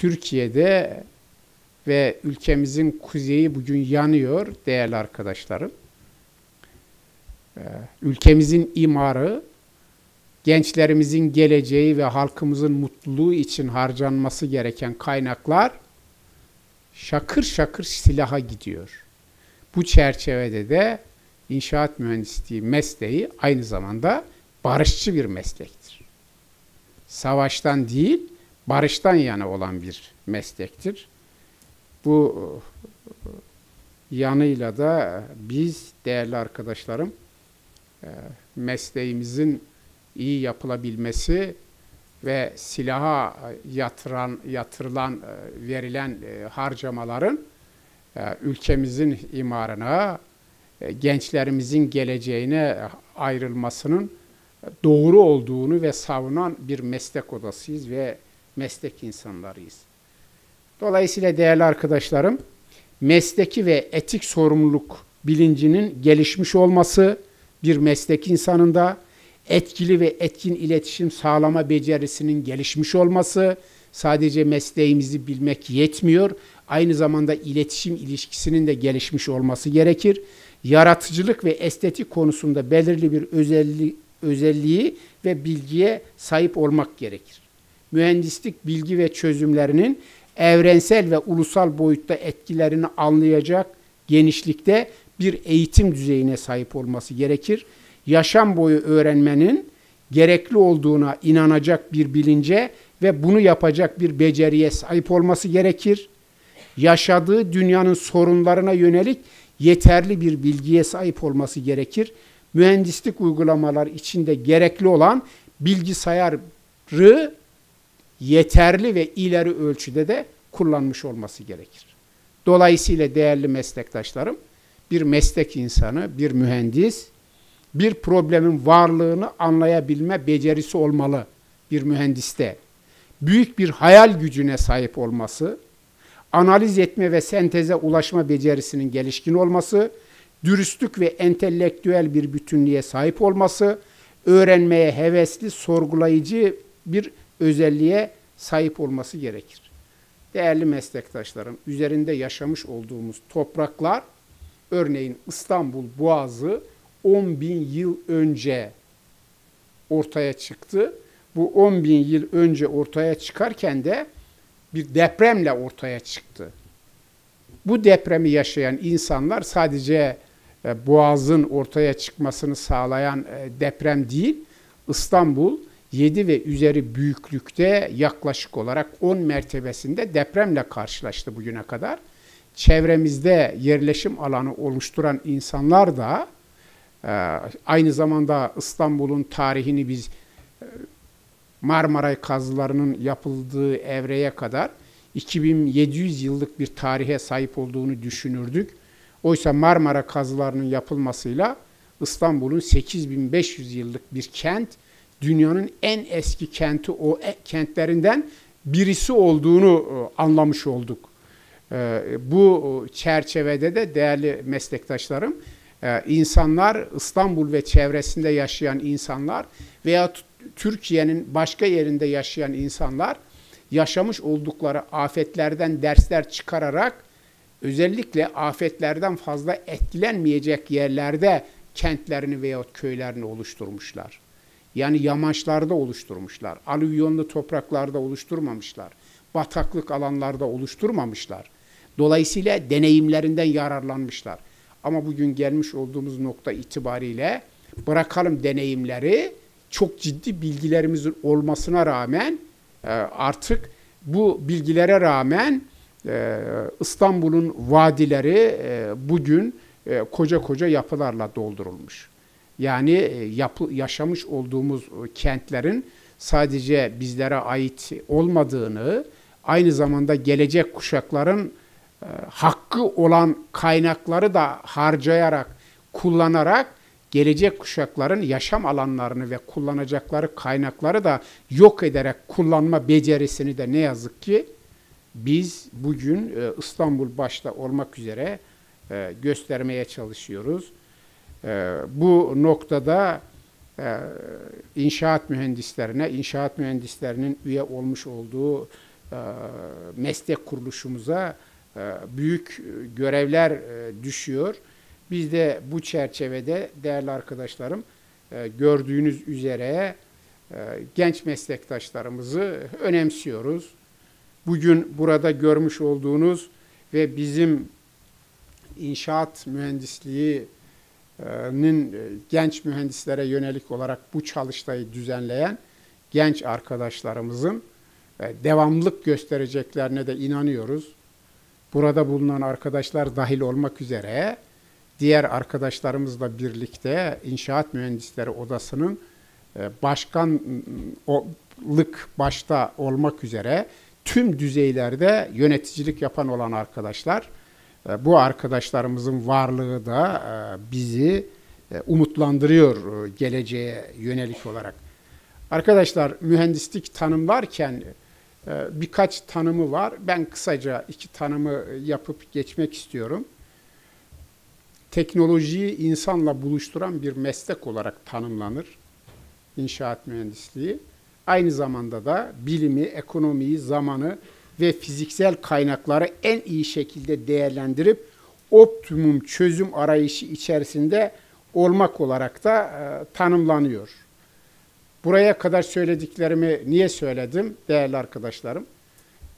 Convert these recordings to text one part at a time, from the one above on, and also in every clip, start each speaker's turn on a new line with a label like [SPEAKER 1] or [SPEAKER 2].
[SPEAKER 1] Türkiye'de ve ülkemizin kuzeyi bugün yanıyor değerli arkadaşlarım. Ee, ülkemizin imarı, gençlerimizin geleceği ve halkımızın mutluluğu için harcanması gereken kaynaklar şakır şakır silaha gidiyor. Bu çerçevede de inşaat mühendisliği mesleği aynı zamanda barışçı bir meslektir. Savaştan değil, barıştan yana olan bir meslektir. Bu yanıyla da biz değerli arkadaşlarım e, mesleğimizin iyi yapılabilmesi ve silaha yatıran, yatırılan, e, verilen e, harcamaların ülkemizin imarına, gençlerimizin geleceğine ayrılmasının doğru olduğunu ve savunan bir meslek odasıyız ve meslek insanlarıyız. Dolayısıyla değerli arkadaşlarım, mesleki ve etik sorumluluk bilincinin gelişmiş olması bir meslek insanında, etkili ve etkin iletişim sağlama becerisinin gelişmiş olması, sadece mesleğimizi bilmek yetmiyor, aynı zamanda iletişim ilişkisinin de gelişmiş olması gerekir. Yaratıcılık ve estetik konusunda belirli bir özelliği, özelliği ve bilgiye sahip olmak gerekir. Mühendislik bilgi ve çözümlerinin evrensel ve ulusal boyutta etkilerini anlayacak genişlikte bir eğitim düzeyine sahip olması gerekir. Yaşam boyu öğrenmenin gerekli olduğuna inanacak bir bilince ve bunu yapacak bir beceriye sahip olması gerekir. Yaşadığı dünyanın sorunlarına yönelik yeterli bir bilgiye sahip olması gerekir. Mühendislik uygulamalar içinde gerekli olan bilgisayarı yeterli ve ileri ölçüde de kullanmış olması gerekir. Dolayısıyla değerli meslektaşlarım, bir meslek insanı, bir mühendis, bir problemin varlığını anlayabilme becerisi olmalı bir mühendiste. Büyük bir hayal gücüne sahip olması, analiz etme ve senteze ulaşma becerisinin gelişkin olması, dürüstlük ve entelektüel bir bütünlüğe sahip olması, öğrenmeye hevesli, sorgulayıcı bir özelliğe sahip olması gerekir. Değerli meslektaşlarım, üzerinde yaşamış olduğumuz topraklar, örneğin İstanbul Boğazı 10 bin yıl önce ortaya çıktı. Bu 10 bin yıl önce ortaya çıkarken de bir depremle ortaya çıktı. Bu depremi yaşayan insanlar sadece e, Boğaz'ın ortaya çıkmasını sağlayan e, deprem değil, İstanbul 7 ve üzeri büyüklükte yaklaşık olarak 10 mertebesinde depremle karşılaştı bugüne kadar. Çevremizde yerleşim alanı oluşturan insanlar da e, aynı zamanda İstanbul'un tarihini biz e, Marmaray kazılarının yapıldığı evreye kadar 2700 yıllık bir tarihe sahip olduğunu düşünürdük. Oysa Marmara kazılarının yapılmasıyla İstanbul'un 8500 yıllık bir kent dünyanın en eski kenti o e, kentlerinden birisi olduğunu e, anlamış olduk. E, bu çerçevede de değerli meslektaşlarım, insanlar İstanbul ve çevresinde yaşayan insanlar veya Türkiye'nin başka yerinde yaşayan insanlar yaşamış oldukları afetlerden dersler çıkararak özellikle afetlerden fazla etkilenmeyecek yerlerde kentlerini veya köylerini oluşturmuşlar. Yani yamaçlarda oluşturmuşlar. Alüvyonlu topraklarda oluşturmamışlar. Bataklık alanlarda oluşturmamışlar. Dolayısıyla deneyimlerinden yararlanmışlar. Ama bugün gelmiş olduğumuz nokta itibariyle bırakalım deneyimleri çok ciddi bilgilerimizin olmasına rağmen e, artık bu bilgilere rağmen e, İstanbul'un vadileri e, bugün koca koca yapılarla doldurulmuş. Yani e, yapı, yaşamış olduğumuz e, kentlerin sadece bizlere ait olmadığını, aynı zamanda gelecek kuşakların e, hakkı olan kaynakları da harcayarak, kullanarak gelecek kuşakların yaşam alanlarını ve kullanacakları kaynakları da yok ederek kullanma becerisini de ne yazık ki biz bugün İstanbul başta olmak üzere göstermeye çalışıyoruz. E, bu noktada e, inşaat mühendislerine, inşaat mühendislerinin üye olmuş olduğu meslek kuruluşumuza büyük görevler düşüyor. Biz de bu çerçevede değerli arkadaşlarım gördüğünüz üzere genç meslektaşlarımızı önemsiyoruz. Bugün burada görmüş olduğunuz ve bizim inşaat mühendisliğinin e, genç mühendislere yönelik olarak bu çalıştayı düzenleyen genç arkadaşlarımızın e, devamlılık göstereceklerine de inanıyoruz. Burada bulunan arkadaşlar dahil olmak üzere diğer arkadaşlarımızla birlikte İnşaat Mühendisleri Odası'nın e, başkanlık başta olmak üzere tüm düzeylerde yöneticilik yapan olan arkadaşlar bu arkadaşlarımızın varlığı da e, bizi e, umutlandırıyor geleceğe yönelik olarak. Arkadaşlar mühendislik tanımlarken birkaç tanımı var. Ben kısaca iki tanımı yapıp geçmek istiyorum. Teknolojiyi insanla buluşturan bir meslek olarak tanımlanır inşaat mühendisliği. Aynı zamanda da bilimi, ekonomiyi, zamanı ve fiziksel kaynakları en iyi şekilde değerlendirip optimum çözüm arayışı içerisinde olmak olarak da e, tanımlanıyor. Buraya kadar söylediklerimi niye söyledim değerli arkadaşlarım?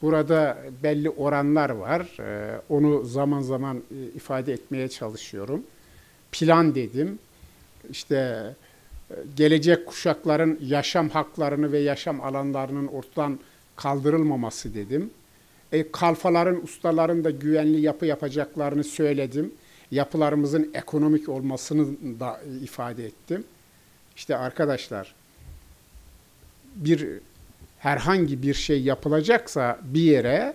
[SPEAKER 1] Burada belli oranlar var. E, onu zaman zaman e, ifade etmeye çalışıyorum. Plan dedim. İşte gelecek kuşakların yaşam haklarını ve yaşam alanlarının ortadan kaldırılmaması dedim. E, kalfaların, ustaların da güvenli yapı yapacaklarını söyledim. Yapılarımızın ekonomik olmasını da ifade ettim. İşte arkadaşlar bir herhangi bir şey yapılacaksa bir yere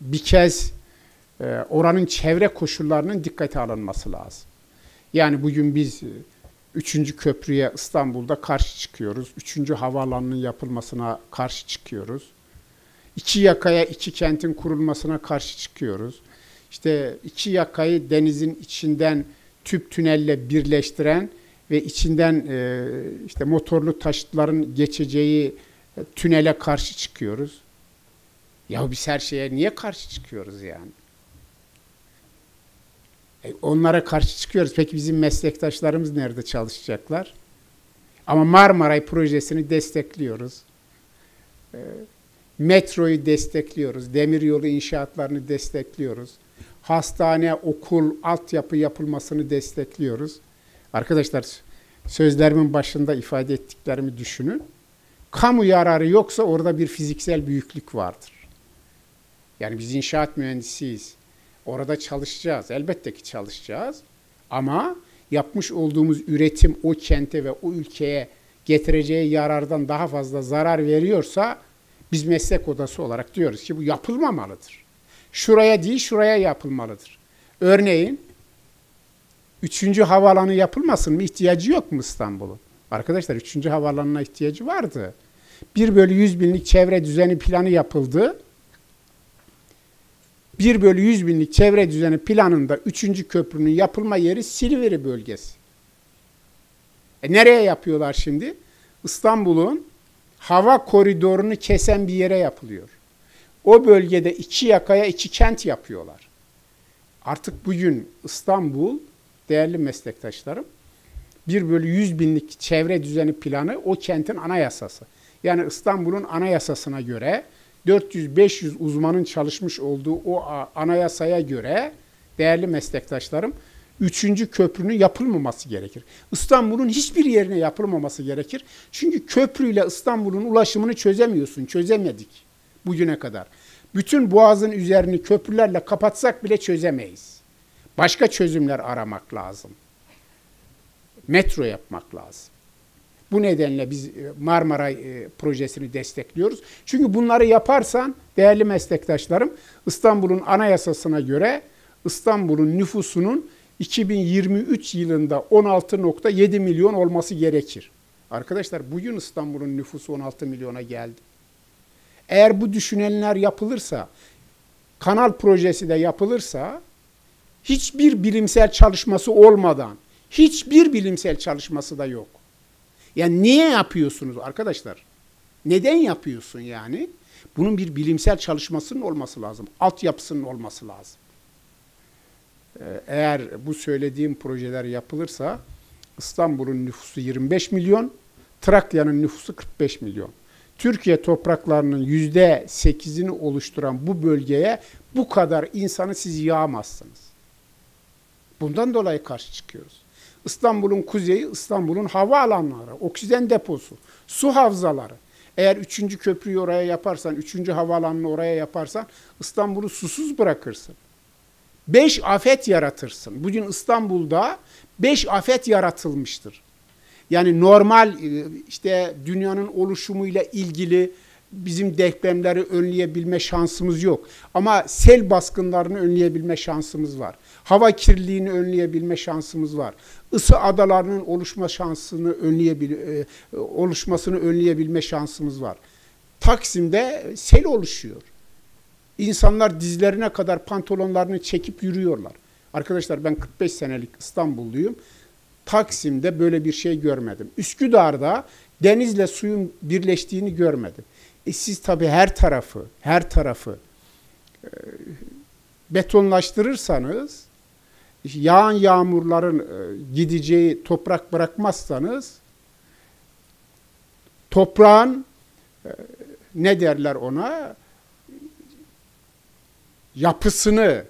[SPEAKER 1] bir kez e, oranın çevre koşullarının dikkate alınması lazım. Yani bugün biz Üçüncü köprüye İstanbul'da karşı çıkıyoruz. Üçüncü havaalanının yapılmasına karşı çıkıyoruz. İki yakaya iki kentin kurulmasına karşı çıkıyoruz. İşte iki yakayı denizin içinden tüp tünelle birleştiren ve içinden e, işte motorlu taşıtların geçeceği e, tünele karşı çıkıyoruz. Ya biz her şeye niye karşı çıkıyoruz yani? E, onlara karşı çıkıyoruz. Peki bizim meslektaşlarımız nerede çalışacaklar? Ama Marmaray projesini destekliyoruz. E, metroyu destekliyoruz. Demiryolu inşaatlarını destekliyoruz. Hastane, okul, altyapı yapılmasını destekliyoruz. Arkadaşlar sözlerimin başında ifade ettiklerimi düşünün. Kamu yararı yoksa orada bir fiziksel büyüklük vardır. Yani biz inşaat mühendisiyiz. Orada çalışacağız. Elbette ki çalışacağız. Ama yapmış olduğumuz üretim o kente ve o ülkeye getireceği yarardan daha fazla zarar veriyorsa biz meslek odası olarak diyoruz ki bu yapılmamalıdır. Şuraya değil şuraya yapılmalıdır. Örneğin üçüncü havaalanı yapılmasın mı? İhtiyacı yok mu İstanbul'un? Arkadaşlar üçüncü havaalanına ihtiyacı vardı. 1 bölü 100 binlik çevre düzeni planı yapıldı. 1 bölü 100 binlik çevre düzeni planında 3. köprünün yapılma yeri Silivri bölgesi. E nereye yapıyorlar şimdi? İstanbul'un hava koridorunu kesen bir yere yapılıyor. O bölgede iki yakaya iki kent yapıyorlar. Artık bugün İstanbul, değerli meslektaşlarım, 1 bölü 100 binlik çevre düzeni planı o kentin anayasası. Yani İstanbul'un anayasasına göre 400-500 uzmanın çalışmış olduğu o anayasaya göre değerli meslektaşlarım üçüncü köprünün yapılmaması gerekir. İstanbul'un hiçbir yerine yapılmaması gerekir. Çünkü köprüyle İstanbul'un ulaşımını çözemiyorsun, çözemedik bugüne kadar. Bütün boğazın üzerini köprülerle kapatsak bile çözemeyiz. Başka çözümler aramak lazım. Metro yapmak lazım. Bu nedenle biz e, Marmaray e, projesini destekliyoruz. Çünkü bunları yaparsan değerli meslektaşlarım İstanbul'un anayasasına göre İstanbul'un nüfusunun 2023 yılında 16.7 milyon olması gerekir. Arkadaşlar bugün İstanbul'un nüfusu 16 milyona geldi. Eğer bu düşünenler yapılırsa, kanal projesi de yapılırsa hiçbir bilimsel çalışması olmadan, hiçbir bilimsel çalışması da yok. Yani niye yapıyorsunuz arkadaşlar? Neden yapıyorsun yani? Bunun bir bilimsel çalışmasının olması lazım. Altyapısının olması lazım. Ee, eğer bu söylediğim projeler yapılırsa İstanbul'un nüfusu 25 milyon, Trakya'nın nüfusu 45 milyon. Türkiye topraklarının yüzde sekizini oluşturan bu bölgeye bu kadar insanı siz yağmazsınız. Bundan dolayı karşı çıkıyoruz. İstanbul'un kuzeyi, İstanbul'un hava alanları, oksijen deposu, su havzaları. Eğer üçüncü köprüyü oraya yaparsan, üçüncü havaalanını oraya yaparsan İstanbul'u susuz bırakırsın. Beş afet yaratırsın. Bugün İstanbul'da beş afet yaratılmıştır. Yani normal e, işte dünyanın oluşumuyla ilgili bizim depremleri önleyebilme şansımız yok. Ama sel baskınlarını önleyebilme şansımız var. Hava kirliliğini önleyebilme şansımız var. Isı adalarının oluşma şansını önleyebil e, oluşmasını önleyebilme şansımız var. Taksim'de sel oluşuyor. İnsanlar dizlerine kadar pantolonlarını çekip yürüyorlar. Arkadaşlar ben 45 senelik İstanbulluyum. Taksim'de böyle bir şey görmedim. Üsküdar'da denizle suyun birleştiğini görmedim. E siz tabii her tarafı, her tarafı e, betonlaştırırsanız, yağan yağmurların e, gideceği toprak bırakmazsanız, toprağın e, ne derler ona, yapısını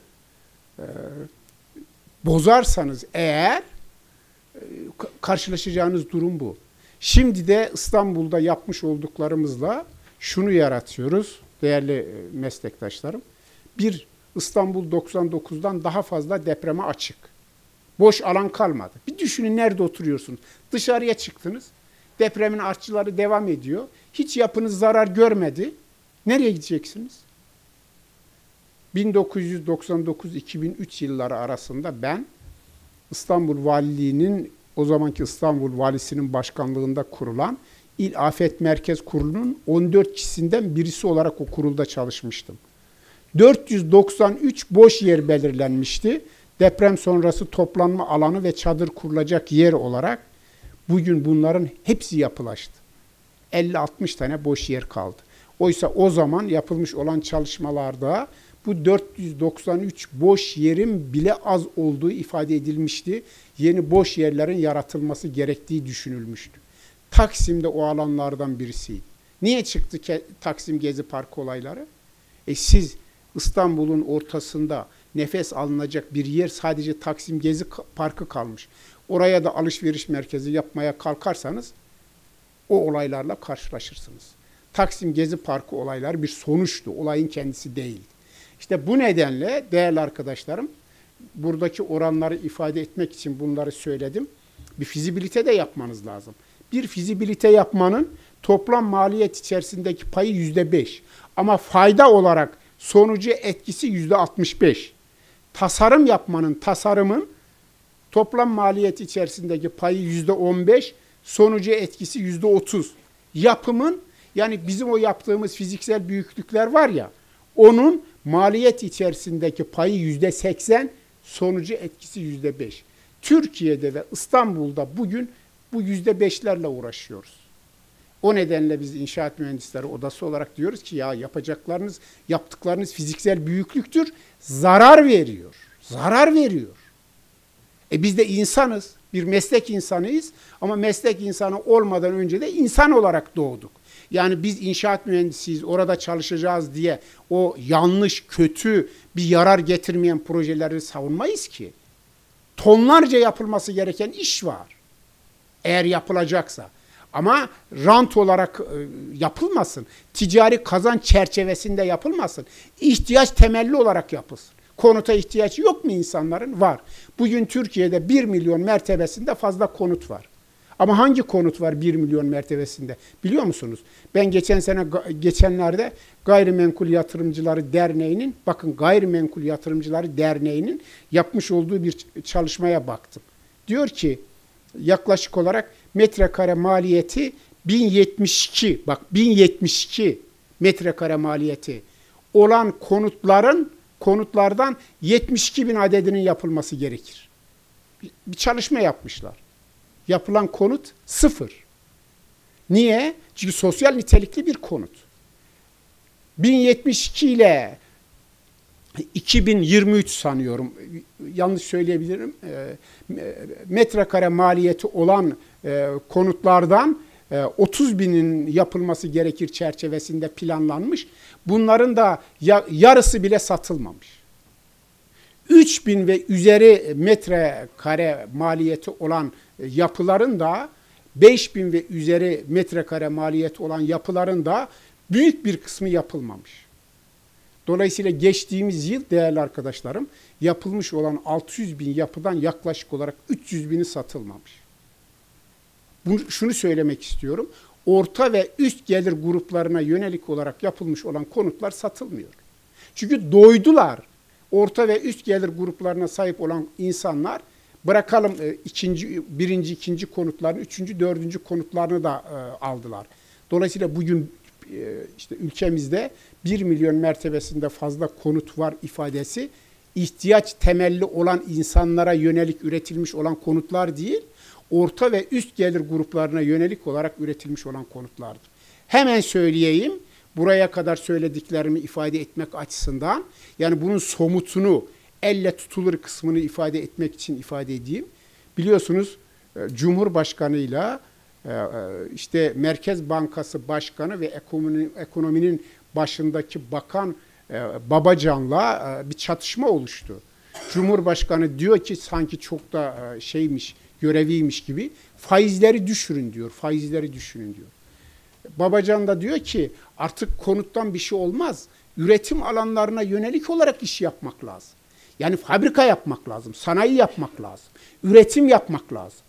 [SPEAKER 1] bozarsanız eğer karşılaşacağınız durum bu. Şimdi de İstanbul'da yapmış olduklarımızla şunu yaratıyoruz değerli e, meslektaşlarım. Bir, İstanbul 99'dan daha fazla depreme açık. Boş alan kalmadı. Bir düşünün nerede oturuyorsunuz? Dışarıya çıktınız. Depremin artçıları devam ediyor. Hiç yapınız zarar görmedi. Nereye gideceksiniz? 1999-2003 yılları arasında ben İstanbul Valiliği'nin o zamanki İstanbul Valisi'nin başkanlığında kurulan İl Afet Merkez Kurulu'nun 14 kişisinden birisi olarak o kurulda çalışmıştım. 493 boş yer belirlenmişti. Deprem sonrası toplanma alanı ve çadır kurulacak yer olarak bugün bunların hepsi yapılaştı. 50-60 tane boş yer kaldı. Oysa o zaman yapılmış olan çalışmalarda bu 493 boş yerin bile az olduğu ifade edilmişti. Yeni boş yerlerin yaratılması gerektiği düşünülmüştü. Taksim'de o alanlardan birisiydi. Niye çıktı Taksim Gezi Parkı olayları? E siz İstanbul'un ortasında nefes alınacak bir yer sadece Taksim Gezi Parkı kalmış. Oraya da alışveriş merkezi yapmaya kalkarsanız o olaylarla karşılaşırsınız. Taksim Gezi Parkı olayları bir sonuçtu, olayın kendisi değildi. İşte bu nedenle değerli arkadaşlarım, buradaki oranları ifade etmek için bunları söyledim. Bir fizibilite de yapmanız lazım. Bir fizibilite yapmanın toplam maliyet içerisindeki payı yüzde beş. Ama fayda olarak sonucu etkisi yüzde altmış beş. Tasarım yapmanın, tasarımın toplam maliyet içerisindeki payı yüzde on beş, sonucu etkisi yüzde otuz. Yapımın, yani bizim o yaptığımız fiziksel büyüklükler var ya, onun maliyet içerisindeki payı yüzde seksen, sonucu etkisi yüzde beş. Türkiye'de ve İstanbul'da bugün bu yüzde beşlerle uğraşıyoruz. O nedenle biz inşaat mühendisleri odası olarak diyoruz ki ya yapacaklarınız, yaptıklarınız fiziksel büyüklüktür, zarar veriyor. Zarar veriyor. E biz de insanız, bir meslek insanıyız ama meslek insanı olmadan önce de insan olarak doğduk. Yani biz inşaat mühendisiyiz, orada çalışacağız diye o yanlış, kötü, bir yarar getirmeyen projeleri savunmayız ki. Tonlarca yapılması gereken iş var. Eğer yapılacaksa. Ama rant olarak e, yapılmasın. Ticari kazanç çerçevesinde yapılmasın. İhtiyaç temelli olarak yapılsın. Konuta ihtiyaç yok mu insanların? Var. Bugün Türkiye'de 1 milyon mertebesinde fazla konut var. Ama hangi konut var 1 milyon mertebesinde? Biliyor musunuz? Ben geçen sene geçenlerde Gayrimenkul Yatırımcıları Derneği'nin bakın Gayrimenkul Yatırımcıları Derneği'nin yapmış olduğu bir çalışmaya baktım. Diyor ki yaklaşık olarak metrekare maliyeti 1072 bak 1072 metrekare maliyeti olan konutların konutlardan 72 bin adedinin yapılması gerekir. Bir çalışma yapmışlar yapılan konut sıfır. Niye? Çünkü sosyal nitelikli bir konut. 1072 ile 2023 sanıyorum yanlış söyleyebilirim e, metrekare maliyeti olan e, konutlardan 30 e, binin yapılması gerekir çerçevesinde planlanmış. Bunların da yarısı bile satılmamış. 3 bin ve üzeri metrekare maliyeti olan yapıların da 5 bin ve üzeri metrekare maliyeti olan yapıların da büyük bir kısmı yapılmamış. Dolayısıyla geçtiğimiz yıl değerli arkadaşlarım yapılmış olan 600 bin yapıdan yaklaşık olarak 300 bini satılmamış. Bunu, şunu söylemek istiyorum. Orta ve üst gelir gruplarına yönelik olarak yapılmış olan konutlar satılmıyor. Çünkü doydular. Orta ve üst gelir gruplarına sahip olan insanlar bırakalım e, ikinci, birinci, ikinci konutlarını, üçüncü, dördüncü konutlarını da e, aldılar. Dolayısıyla bugün e, işte ülkemizde 1 milyon mertebesinde fazla konut var ifadesi ihtiyaç temelli olan insanlara yönelik üretilmiş olan konutlar değil, orta ve üst gelir gruplarına yönelik olarak üretilmiş olan konutlardır. Hemen söyleyeyim, buraya kadar söylediklerimi ifade etmek açısından, yani bunun somutunu, elle tutulur kısmını ifade etmek için ifade edeyim. Biliyorsunuz e, Cumhurbaşkanıyla e, e, işte Merkez Bankası Başkanı ve ekonominin başındaki bakan Babacan'la bir çatışma oluştu. Cumhurbaşkanı diyor ki sanki çok da şeymiş, göreviymiş gibi faizleri düşürün diyor, faizleri düşürün diyor. Babacan da diyor ki artık konuttan bir şey olmaz. Üretim alanlarına yönelik olarak iş yapmak lazım. Yani fabrika yapmak lazım, sanayi yapmak lazım, üretim yapmak lazım.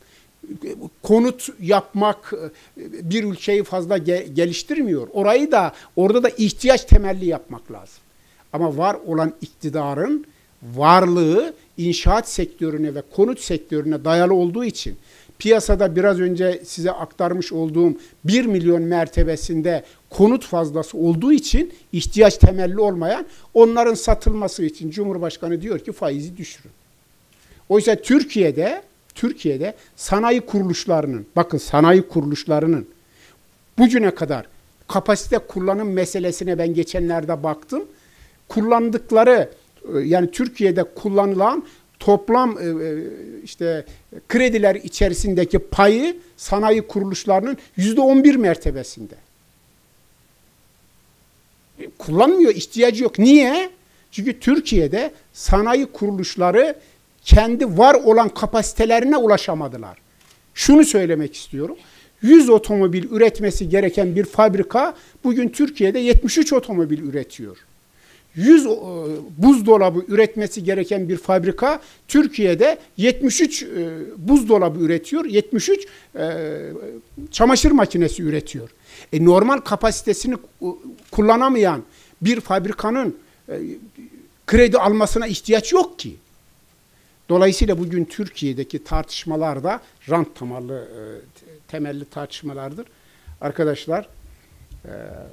[SPEAKER 1] Konut yapmak bir ülkeyi fazla geliştirmiyor. Orayı da orada da ihtiyaç temelli yapmak lazım. Ama var olan iktidarın varlığı inşaat sektörüne ve konut sektörüne dayalı olduğu için piyasada biraz önce size aktarmış olduğum 1 milyon mertebesinde konut fazlası olduğu için ihtiyaç temelli olmayan onların satılması için Cumhurbaşkanı diyor ki faizi düşürün. Oysa Türkiye'de Türkiye'de sanayi kuruluşlarının bakın sanayi kuruluşlarının bugüne kadar kapasite kullanım meselesine ben geçenlerde baktım. Kullandıkları e, yani Türkiye'de kullanılan toplam e, e, işte krediler içerisindeki payı sanayi kuruluşlarının yüzde on bir mertebesinde. Kullanmıyor, ihtiyacı yok. Niye? Çünkü Türkiye'de sanayi kuruluşları kendi var olan kapasitelerine ulaşamadılar. Şunu söylemek istiyorum. 100 otomobil üretmesi gereken bir fabrika bugün Türkiye'de 73 otomobil üretiyor. 100 e, buzdolabı üretmesi gereken bir fabrika Türkiye'de 73 e, buzdolabı üretiyor, 73 e, çamaşır makinesi üretiyor. E normal kapasitesini kullanamayan bir fabrikanın kredi almasına ihtiyaç yok ki. Dolayısıyla bugün Türkiye'deki tartışmalarda rant temelli, temelli tartışmalardır. Arkadaşlar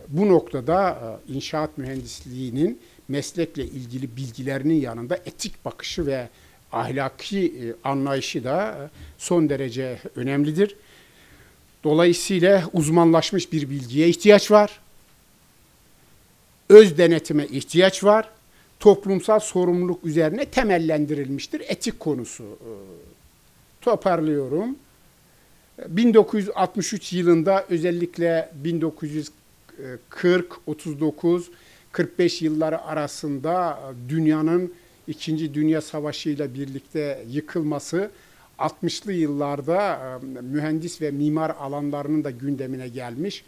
[SPEAKER 1] bu noktada inşaat mühendisliğinin meslekle ilgili bilgilerinin yanında etik bakışı ve ahlaki e, anlayışı da e, son derece önemlidir. Dolayısıyla uzmanlaşmış bir bilgiye ihtiyaç var. Öz denetime ihtiyaç var. Toplumsal sorumluluk üzerine temellendirilmiştir etik konusu. E, toparlıyorum. 1963 yılında özellikle 1940, 39, 45 yılları arasında dünyanın İkinci Dünya Savaşı ile birlikte yıkılması 60'lı yıllarda e, mühendis ve mimar alanlarının da gündemine gelmiş.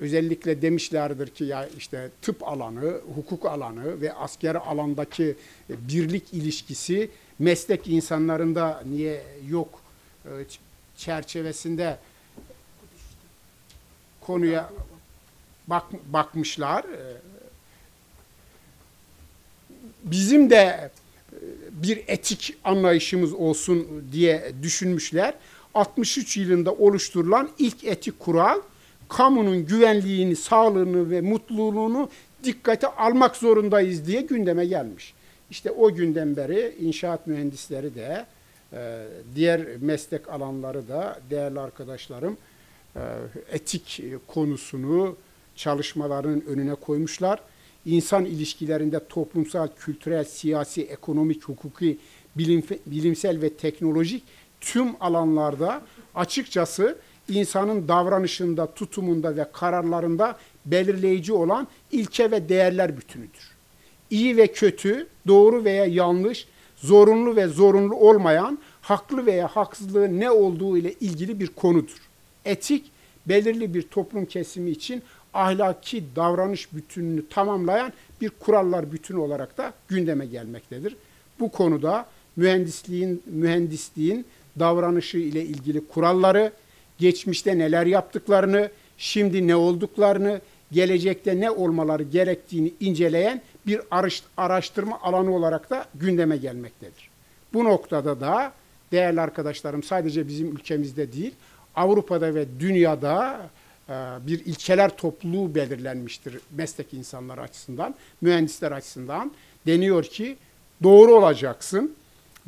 [SPEAKER 1] Özellikle demişlerdir ki ya işte tıp alanı, hukuk alanı ve asker alandaki birlik ilişkisi meslek insanlarında niye yok e, çerçevesinde konuya bak, bakmışlar. E, bizim de e, bir etik anlayışımız olsun diye düşünmüşler. 63 yılında oluşturulan ilk etik kural kamunun güvenliğini, sağlığını ve mutluluğunu dikkate almak zorundayız diye gündeme gelmiş. İşte o günden beri inşaat mühendisleri de e, diğer meslek alanları da değerli arkadaşlarım e, etik konusunu çalışmaların önüne koymuşlar insan ilişkilerinde toplumsal, kültürel, siyasi, ekonomik, hukuki, bilim, bilimsel ve teknolojik tüm alanlarda açıkçası insanın davranışında, tutumunda ve kararlarında belirleyici olan ilke ve değerler bütünüdür. İyi ve kötü, doğru veya yanlış, zorunlu ve zorunlu olmayan, haklı veya haksızlığı ne olduğu ile ilgili bir konudur. Etik, belirli bir toplum kesimi için ahlaki davranış bütününü tamamlayan bir kurallar bütünü olarak da gündeme gelmektedir. Bu konuda mühendisliğin mühendisliğin davranışı ile ilgili kuralları, geçmişte neler yaptıklarını, şimdi ne olduklarını, gelecekte ne olmaları gerektiğini inceleyen bir araştırma alanı olarak da gündeme gelmektedir. Bu noktada da değerli arkadaşlarım sadece bizim ülkemizde değil, Avrupa'da ve dünyada e, bir ilkeler topluluğu belirlenmiştir meslek insanları açısından, mühendisler açısından. Deniyor ki doğru olacaksın,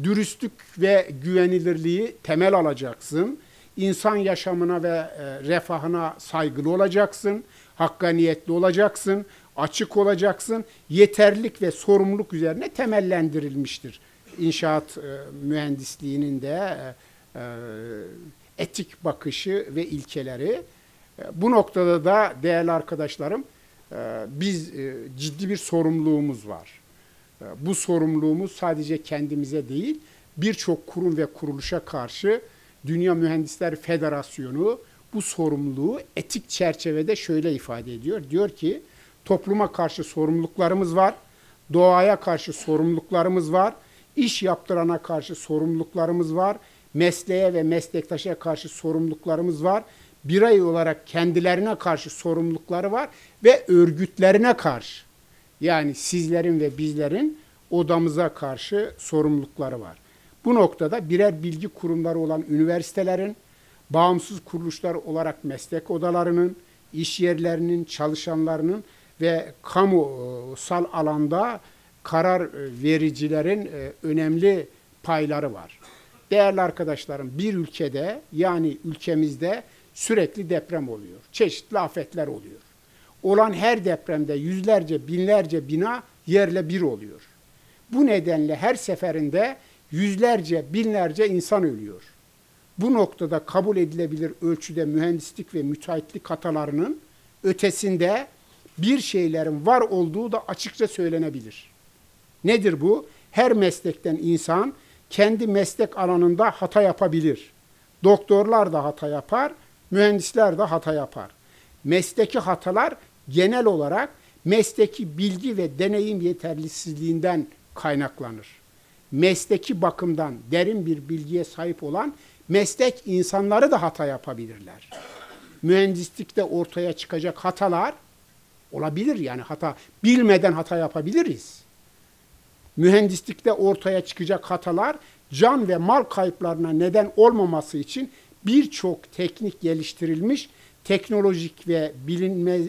[SPEAKER 1] dürüstlük ve güvenilirliği temel alacaksın, insan yaşamına ve e, refahına saygılı olacaksın, hakkaniyetli olacaksın, açık olacaksın, yeterlilik ve sorumluluk üzerine temellendirilmiştir. İnşaat e, mühendisliğinin de e, etik bakışı ve ilkeleri. Bu noktada da değerli arkadaşlarım biz ciddi bir sorumluluğumuz var. Bu sorumluluğumuz sadece kendimize değil, birçok kurum ve kuruluşa karşı Dünya Mühendisler Federasyonu bu sorumluluğu etik çerçevede şöyle ifade ediyor. Diyor ki topluma karşı sorumluluklarımız var, doğaya karşı sorumluluklarımız var, iş yaptırana karşı sorumluluklarımız var, mesleğe ve meslektaşa karşı sorumluluklarımız var, birey olarak kendilerine karşı sorumlulukları var ve örgütlerine karşı yani sizlerin ve bizlerin odamıza karşı sorumlulukları var. Bu noktada birer bilgi kurumları olan üniversitelerin, bağımsız kuruluşlar olarak meslek odalarının, iş yerlerinin, çalışanlarının ve kamusal alanda karar vericilerin e, önemli payları var. Değerli arkadaşlarım bir ülkede yani ülkemizde sürekli deprem oluyor. Çeşitli afetler oluyor. Olan her depremde yüzlerce, binlerce bina yerle bir oluyor. Bu nedenle her seferinde yüzlerce, binlerce insan ölüyor. Bu noktada kabul edilebilir ölçüde mühendislik ve müteahhitlik hatalarının ötesinde bir şeylerin var olduğu da açıkça söylenebilir. Nedir bu? Her meslekten insan kendi meslek alanında hata yapabilir. Doktorlar da hata yapar, mühendisler de hata yapar. Mesleki hatalar genel olarak mesleki bilgi ve deneyim yeterlisizliğinden kaynaklanır mesleki bakımdan derin bir bilgiye sahip olan meslek insanları da hata yapabilirler. Mühendislikte ortaya çıkacak hatalar olabilir yani hata bilmeden hata yapabiliriz. Mühendislikte ortaya çıkacak hatalar can ve mal kayıplarına neden olmaması için birçok teknik geliştirilmiş, teknolojik ve bilinmez,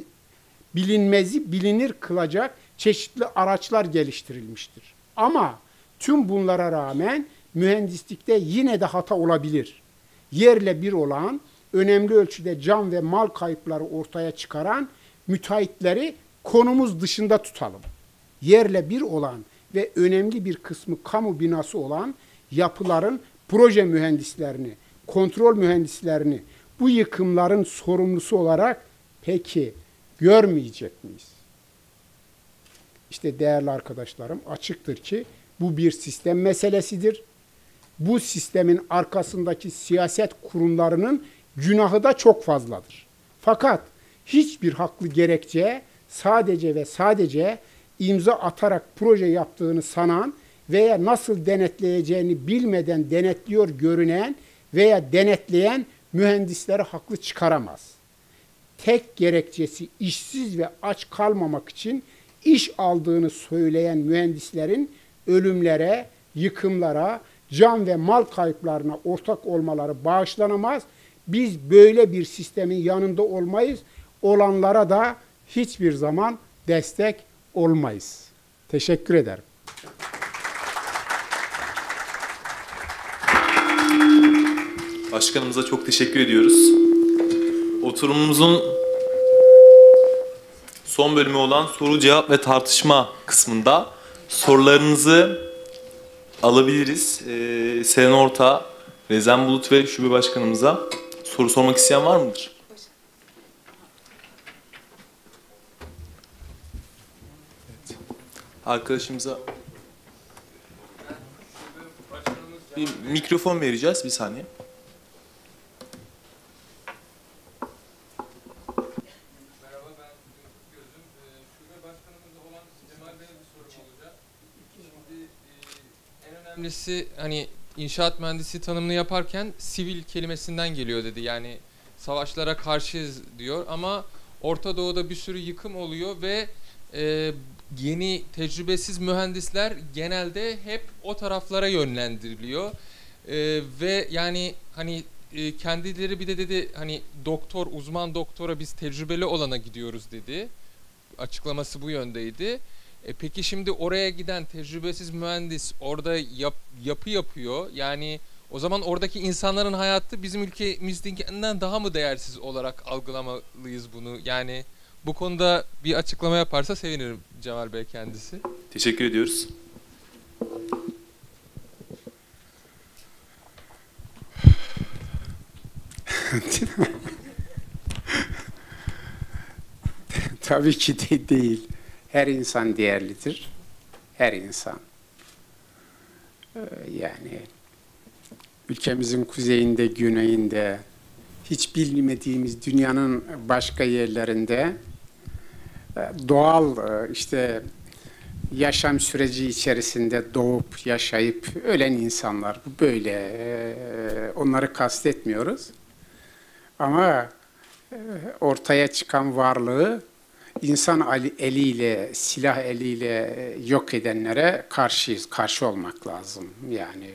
[SPEAKER 1] bilinmezi bilinir kılacak çeşitli araçlar geliştirilmiştir. Ama Tüm bunlara rağmen mühendislikte yine de hata olabilir. Yerle bir olan, önemli ölçüde can ve mal kayıpları ortaya çıkaran müteahhitleri konumuz dışında tutalım. Yerle bir olan ve önemli bir kısmı kamu binası olan yapıların proje mühendislerini, kontrol mühendislerini bu yıkımların sorumlusu olarak peki görmeyecek miyiz? İşte değerli arkadaşlarım açıktır ki bu bir sistem meselesidir. Bu sistemin arkasındaki siyaset kurumlarının günahı da çok fazladır. Fakat hiçbir haklı gerekçe sadece ve sadece imza atarak proje yaptığını sanan veya nasıl denetleyeceğini bilmeden denetliyor görünen veya denetleyen mühendisleri haklı çıkaramaz. Tek gerekçesi işsiz ve aç kalmamak için iş aldığını söyleyen mühendislerin ölümlere, yıkımlara, can ve mal kayıplarına ortak olmaları bağışlanamaz. Biz böyle bir sistemin yanında olmayız. Olanlara da hiçbir zaman destek olmayız. Teşekkür ederim.
[SPEAKER 2] Başkanımıza çok teşekkür ediyoruz. Oturumumuzun son bölümü olan soru cevap ve tartışma kısmında sorularınızı alabiliriz. Ee, Seren Orta, Rezen Bulut ve Şube Başkanımıza soru sormak isteyen var mıdır? Evet. Arkadaşımıza bir mikrofon vereceğiz bir saniye.
[SPEAKER 3] Merhaba ben Gözüm. Ee, Şube başkanımız olan Cemal Bey'e bir sorum olacak. Şimdi e, en önemlisi hani inşaat mühendisi tanımını yaparken sivil kelimesinden geliyor dedi. Yani savaşlara karşıyız diyor ama Orta Doğu'da bir sürü yıkım oluyor ve e, yeni tecrübesiz mühendisler genelde hep o taraflara yönlendiriliyor. E, ve yani hani e, kendileri bir de dedi hani doktor, uzman doktora biz tecrübeli olana gidiyoruz dedi. Açıklaması bu yöndeydi. E, peki şimdi oraya giden tecrübesiz mühendis orada yap, yapı yapıyor. Yani o zaman oradaki insanların hayatı bizim ülkemizdekinden daha mı değersiz olarak algılamalıyız bunu? Yani bu konuda bir açıklama yaparsa sevinirim Cemal Bey kendisi.
[SPEAKER 2] Teşekkür ediyoruz.
[SPEAKER 1] Tabii ki de değil. Her insan değerlidir. Her insan. Ee, Yani ülkemizin kuzeyinde, güneyinde, hiç bilmediğimiz dünyanın başka yerlerinde e, doğal e, işte yaşam süreci içerisinde doğup yaşayıp ölen insanlar bu böyle e, onları kastetmiyoruz ama e, ortaya çıkan varlığı insan eliyle silah eliyle e, yok edenlere karşıyız karşı olmak lazım yani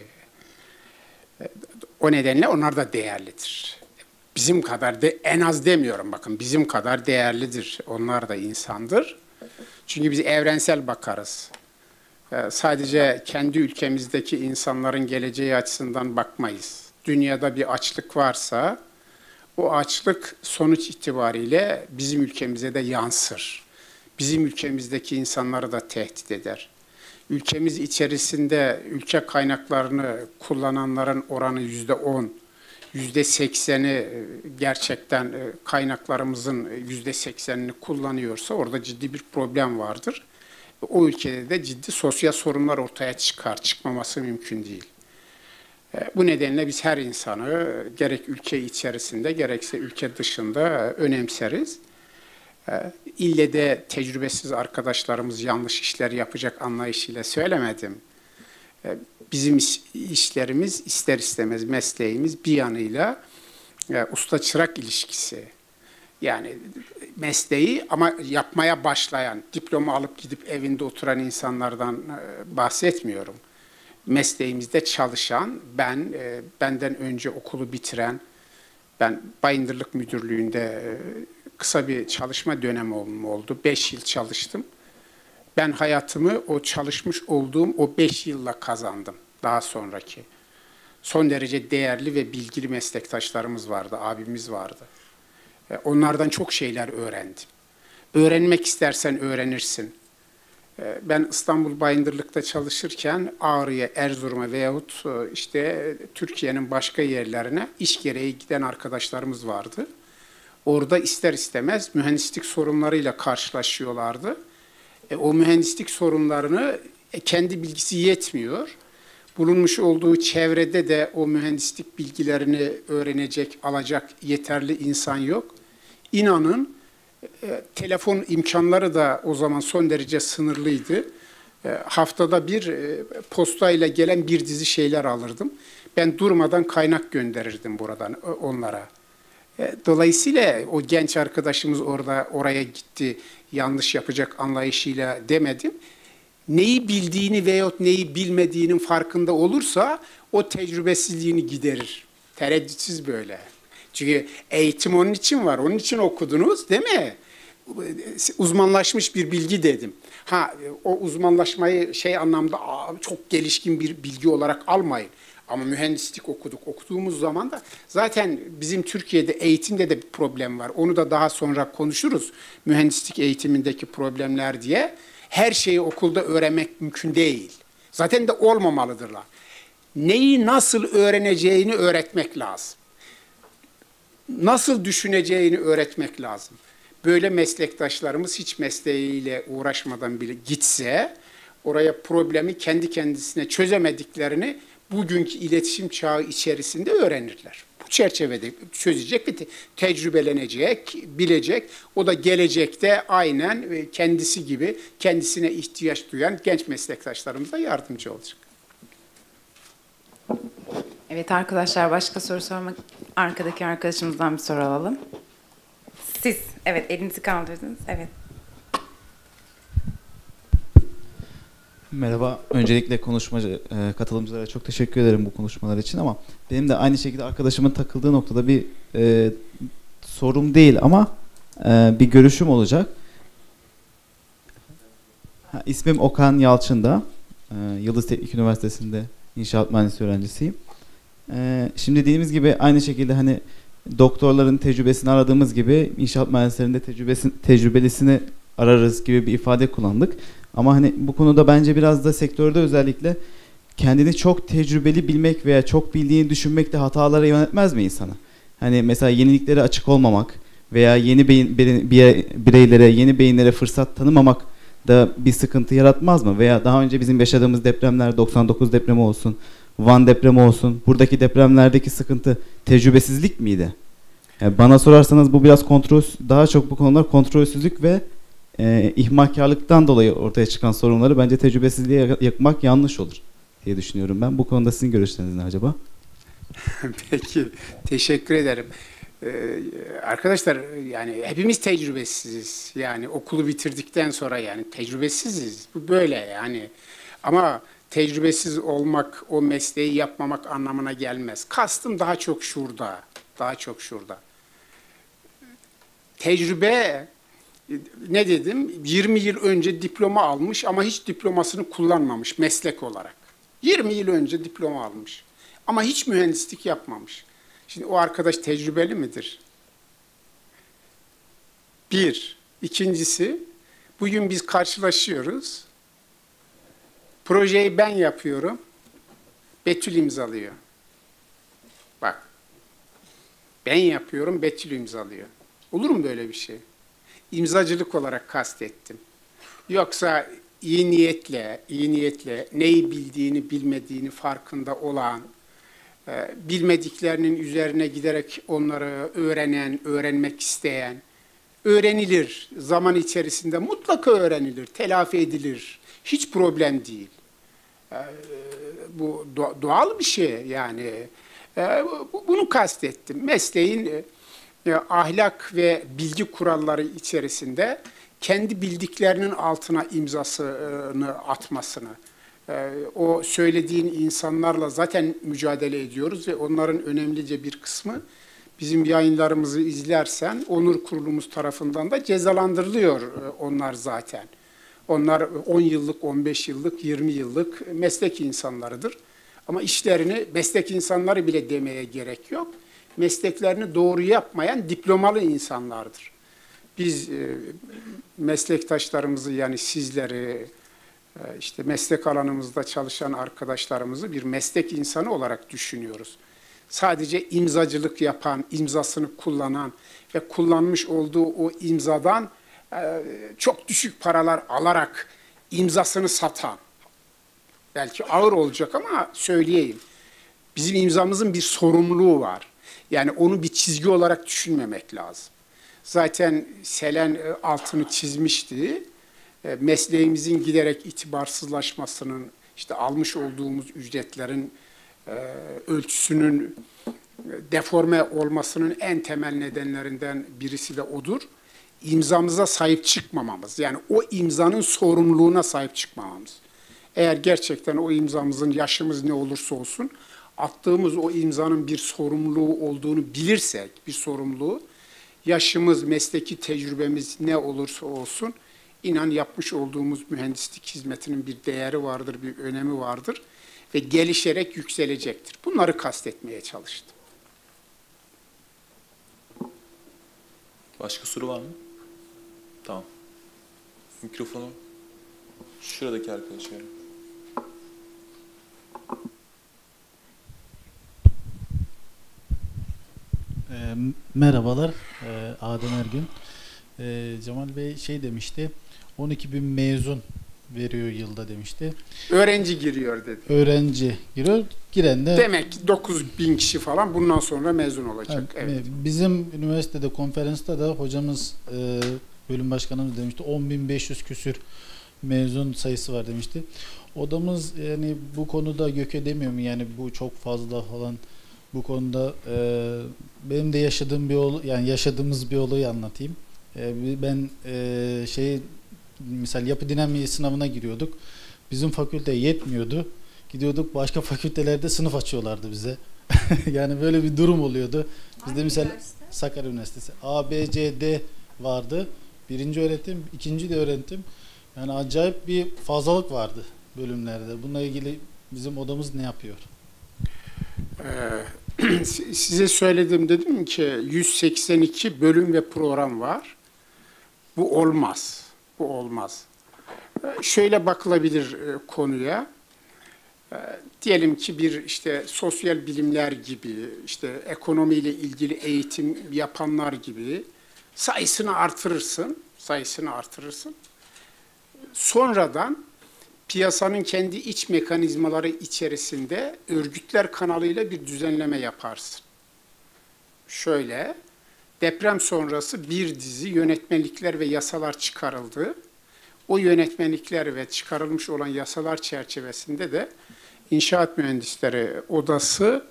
[SPEAKER 1] e, o nedenle onlar da değerlidir bizim kadar de en az demiyorum bakın bizim kadar değerlidir onlar da insandır çünkü biz evrensel bakarız. Ee, Sadece kendi ülkemizdeki insanların geleceği açısından bakmayız. Dünyada bir açlık varsa o açlık sonuç itibariyle bizim ülkemize de yansır. Bizim ülkemizdeki insanları da tehdit eder. Ülkemiz içerisinde ülke kaynaklarını kullananların oranı yüzde on, yüzde sekseni gerçekten e, kaynaklarımızın yüzde seksenini kullanıyorsa orada ciddi bir problem vardır. O ülkede de ciddi sosyal sorunlar ortaya çıkar, çıkmaması mümkün değil. E, Bu nedenle biz her insanı gerek ülke içerisinde gerekse ülke dışında önemseriz. E, İlle de tecrübesiz arkadaşlarımız yanlış işler yapacak anlayışıyla söylemedim. E, Bizim iş- işlerimiz ister istemez mesleğimiz bir yanıyla usta çırak ilişkisi. Yani mesleği ama yapmaya başlayan, diploma alıp gidip evinde oturan insanlardan bahsetmiyorum. Mesleğimizde çalışan, ben e, benden önce okulu bitiren, ben Bayındırlık Müdürlüğü'nde e, kısa bir çalışma dönemi oldu. Beş yıl çalıştım. Ben hayatımı o çalışmış olduğum o beş yılla kazandım daha sonraki. Son derece değerli ve bilgili meslektaşlarımız vardı, abimiz vardı. E, Onlardan çok şeyler öğrendim. Öğrenmek istersen öğrenirsin. E, Ben İstanbul Bayındırlık'ta çalışırken Ağrı'ya, Erzurum'a veyahut e, işte Türkiye'nin başka yerlerine iş gereği giden arkadaşlarımız vardı. Orada ister istemez mühendislik sorunlarıyla karşılaşıyorlardı. E, o mühendislik sorunlarını e, kendi bilgisi yetmiyor. Bulunmuş olduğu çevrede de o mühendislik bilgilerini öğrenecek, alacak yeterli insan yok. İnanın e, telefon imkanları da o zaman son derece sınırlıydı. E, haftada bir e, postayla gelen bir dizi şeyler alırdım. Ben durmadan kaynak gönderirdim buradan e, onlara. Dolayısıyla o genç arkadaşımız orada oraya gitti yanlış yapacak anlayışıyla demedim. Neyi bildiğini veyahut neyi bilmediğinin farkında olursa o tecrübesizliğini giderir. Tereddütsüz böyle. Çünkü eğitim onun için var. Onun için okudunuz değil mi? Uzmanlaşmış bir bilgi dedim. Ha o uzmanlaşmayı şey anlamda "Aa, çok gelişkin bir bilgi olarak almayın. Ama mühendislik okuduk. Okuduğumuz zaman da zaten bizim Türkiye'de eğitimde de bir problem var. Onu da daha sonra konuşuruz. Mühendislik eğitimindeki problemler diye. Her şeyi okulda öğrenmek mümkün değil. Zaten de olmamalıdırlar. Neyi nasıl öğreneceğini öğretmek lazım. Nasıl düşüneceğini öğretmek lazım. Böyle meslektaşlarımız hiç mesleğiyle uğraşmadan bile gitse oraya problemi kendi kendisine çözemediklerini bugünkü iletişim çağı içerisinde öğrenirler. Bu çerçevede çözecek ve te- tecrübelenecek, bilecek. O da gelecekte aynen e, kendisi gibi kendisine ihtiyaç duyan genç meslektaşlarımıza yardımcı olacak.
[SPEAKER 4] Evet arkadaşlar başka soru sormak arkadaki arkadaşımızdan bir soru alalım. Siz evet elinizi kaldırdınız. Evet.
[SPEAKER 5] Merhaba. Öncelikle konuşmacı e, katılımcılara çok teşekkür ederim bu konuşmalar için ama benim de aynı şekilde arkadaşımın takıldığı noktada bir e, sorum değil ama e, bir görüşüm olacak. Ha, ismim Okan Yalçın'da. E, Yıldız Teknik Üniversitesi'nde inşaat mühendisliği öğrencisiyim. E, şimdi dediğimiz gibi aynı şekilde hani doktorların tecrübesini aradığımız gibi inşaat mühendislerinde tecrübesi, tecrübelisini ararız gibi bir ifade kullandık. Ama hani bu konuda bence biraz da sektörde özellikle kendini çok tecrübeli bilmek veya çok bildiğini düşünmek de hatalara yönetmez mi insanı? Hani mesela yeniliklere açık olmamak veya yeni beyin, bire- bire- bireylere, yeni beyinlere fırsat tanımamak da bir sıkıntı yaratmaz mı? Veya daha önce bizim yaşadığımız depremler 99 depremi olsun, Van depremi olsun. Buradaki depremlerdeki sıkıntı tecrübesizlik miydi? Yani bana sorarsanız bu biraz kontrol, daha çok bu konular kontrolsüzlük ve e, ihmalkarlıktan dolayı ortaya çıkan sorunları bence tecrübesizliğe yak- yakmak yanlış olur diye düşünüyorum ben. Bu konuda sizin görüşleriniz ne acaba?
[SPEAKER 1] Peki, teşekkür ederim. Ee, arkadaşlar yani hepimiz tecrübesiziz. Yani okulu bitirdikten sonra yani tecrübesiziz. Bu böyle yani. Ama tecrübesiz olmak, o mesleği yapmamak anlamına gelmez. Kastım daha çok şurada. Daha çok şurada. Tecrübe ne dedim? 20 yıl önce diploma almış ama hiç diplomasını kullanmamış meslek olarak. 20 yıl önce diploma almış ama hiç mühendislik yapmamış. Şimdi o arkadaş tecrübeli midir? Bir. İkincisi, bugün biz karşılaşıyoruz. Projeyi ben yapıyorum. Betül imzalıyor. Bak. Ben yapıyorum, Betül imzalıyor. Olur mu böyle bir şey? İmzacılık olarak kastettim. Yoksa iyi niyetle, iyi niyetle neyi bildiğini, bilmediğini farkında olan, e, bilmediklerinin üzerine giderek onları öğrenen, öğrenmek isteyen, öğrenilir. Zaman içerisinde mutlaka öğrenilir, telafi edilir. Hiç problem değil. E, Bu doğa- doğal bir şey yani. E, bu- Bunu kastettim. Mesleğin e, e, ahlak ve bilgi kuralları içerisinde kendi bildiklerinin altına imzasını atmasını, e, o söylediğin insanlarla zaten mücadele ediyoruz ve onların önemlice bir kısmı bizim yayınlarımızı izlersen onur kurulumuz tarafından da cezalandırılıyor e, onlar zaten. Onlar 10 yıllık, 15 yıllık, 20 yıllık meslek insanlarıdır. Ama işlerini meslek insanları bile demeye gerek yok. Mesleklerini doğru yapmayan diplomalı insanlardır. Biz e, meslektaşlarımızı yani sizleri, e, işte meslek alanımızda çalışan arkadaşlarımızı bir meslek insanı olarak düşünüyoruz. Sadece imzacılık yapan, imzasını kullanan ve kullanmış olduğu o imzadan çok düşük paralar alarak imzasını satan, belki ağır olacak ama söyleyeyim. Bizim imzamızın bir sorumluluğu var. Yani onu bir çizgi olarak düşünmemek lazım. Zaten Selen e, altını çizmişti. E, Mesleğimizin giderek itibarsızlaşmasının, işte almış olduğumuz ücretlerin e, ölçüsünün deforme olmasının en temel nedenlerinden birisi de odur. İmzamıza sahip çıkmamamız. Yani o imzanın sorumluluğuna sahip çıkmamamız. Eğer gerçekten o imzamızın yaşımız ne olursa olsun attığımız o imzanın bir sorumluluğu olduğunu bilirsek, bir sorumluluğu, yaşımız, mesleki tecrübemiz ne olursa olsun, inan yapmış olduğumuz mühendislik hizmetinin bir değeri vardır, bir önemi vardır. ve gelişerek yükselecektir. Bunları kastetmeye çalıştım.
[SPEAKER 2] Başka soru var mı? Tamam. Mikrofonu şuradaki arkadaşa verin.
[SPEAKER 6] E, merhabalar, e, Adem Ergün. E, Cemal Bey şey demişti, 12 bin mezun veriyor yılda demişti.
[SPEAKER 1] Öğrenci giriyor dedi.
[SPEAKER 6] Öğrenci giriyor, giren de
[SPEAKER 1] Demek ki 9 bin kişi falan bundan sonra mezun olacak.
[SPEAKER 6] Ha,
[SPEAKER 1] Evet.
[SPEAKER 6] e, bizim üniversitede konferansta da hocamız e, bölüm başkanımız demişti 10.500 küsür mezun sayısı var demişti. Odamız yani bu konuda göke demiyor mu yani bu çok fazla falan bu konuda e, benim de yaşadığım bir olay yani yaşadığımız bir olayı anlatayım. E, ben e, şey misal yapı dinamiği sınavına giriyorduk. Bizim fakülte yetmiyordu. Gidiyorduk başka fakültelerde sınıf açıyorlardı bize. yani böyle bir durum oluyordu. Bizde mesela Sakarya Üniversitesi A, B, C, D vardı. Birinci öğretim, ikinci de öğretim. Yani acayip bir fazlalık vardı bölümlerde. Bununla ilgili bizim odamız ne yapıyor?
[SPEAKER 1] Ee, size söyledim dedim ki 182 bölüm ve program var. Bu olmaz. Bu olmaz. Ee, Şöyle bakılabilir e, konuya. Ee, Diyelim ki bir işte sosyal bilimler gibi, işte ekonomiyle ilgili eğitim yapanlar gibi sayısını artırırsın, sayısını artırırsın. Sonradan piyasanın kendi iç mekanizmaları içerisinde örgütler kanalıyla bir düzenleme yaparsın. Şöyle, deprem sonrası bir dizi yönetmelikler ve yasalar çıkarıldı. O yönetmelikler ve çıkarılmış olan yasalar çerçevesinde de İnşaat Mühendisleri Odası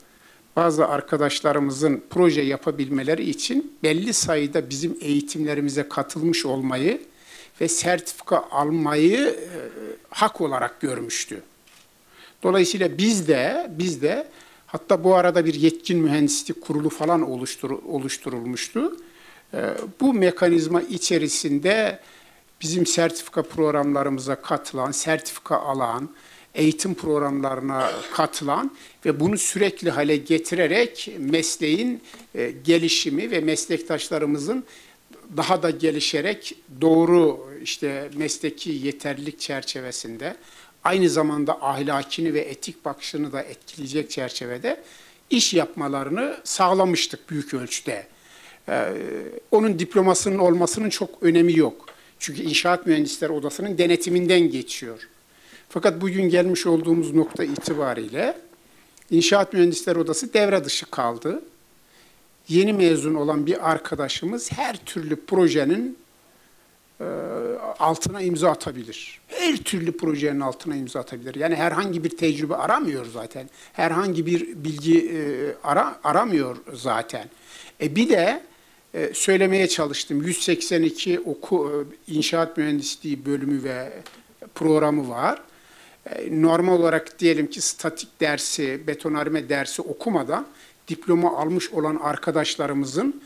[SPEAKER 1] bazı arkadaşlarımızın proje yapabilmeleri için belli sayıda bizim eğitimlerimize katılmış olmayı ve sertifika almayı e, hak olarak görmüştü. Dolayısıyla biz de biz de hatta bu arada bir yetkin mühendislik kurulu falan oluştur, oluşturulmuştu. E, bu mekanizma içerisinde bizim sertifika programlarımıza katılan, sertifika alan, eğitim programlarına katılan ve bunu sürekli hale getirerek mesleğin e, gelişimi ve meslektaşlarımızın daha da gelişerek doğru işte mesleki yeterlilik çerçevesinde aynı zamanda ahlakini ve etik bakışını da etkileyecek çerçevede iş yapmalarını sağlamıştık büyük ölçüde. Ee, onun diplomasının olmasının çok önemi yok. Çünkü İnşaat Mühendisleri Odası'nın denetiminden geçiyor. Fakat bugün gelmiş olduğumuz nokta itibariyle İnşaat Mühendisleri Odası devre dışı kaldı. Yeni mezun olan bir arkadaşımız her türlü projenin e, altına imza atabilir. Her türlü projenin altına imza atabilir. Yani herhangi bir tecrübe aramıyor zaten. Herhangi bir bilgi e, ara, aramıyor zaten. E bir de e, söylemeye çalıştım. 182 oku inşaat mühendisliği bölümü ve programı var. E, normal olarak diyelim ki statik dersi, betonarme dersi okumadan diploma almış olan arkadaşlarımızın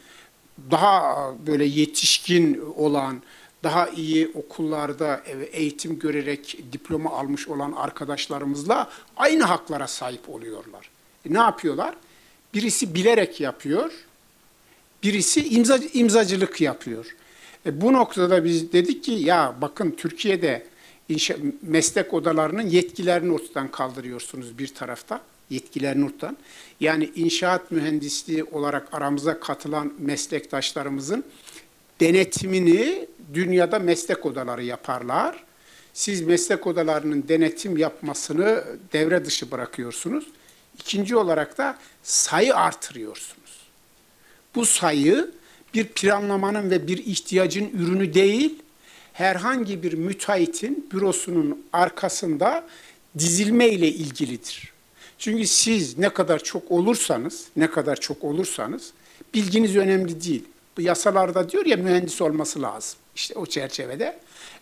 [SPEAKER 1] daha böyle yetişkin olan, daha iyi okullarda eğitim görerek diploma almış olan arkadaşlarımızla aynı haklara sahip oluyorlar. E ne yapıyorlar? Birisi bilerek yapıyor, birisi imza, imzacılık yapıyor. E bu noktada biz dedik ki ya bakın Türkiye'de inşa, meslek odalarının yetkilerini ortadan kaldırıyorsunuz bir tarafta. Yetkilerini ortadan. Yani inşaat mühendisliği olarak aramıza katılan meslektaşlarımızın denetimini dünyada meslek odaları yaparlar. Siz meslek odalarının denetim yapmasını devre dışı bırakıyorsunuz. İkinci olarak da sayı artırıyorsunuz. Bu sayı bir planlamanın ve bir ihtiyacın ürünü değil, herhangi bir müteahhitin bürosunun arkasında dizilme ile ilgilidir. Çünkü siz ne kadar çok olursanız, ne kadar çok olursanız bilginiz önemli değil. Bu yasalarda diyor ya mühendis olması lazım. İşte o çerçevede.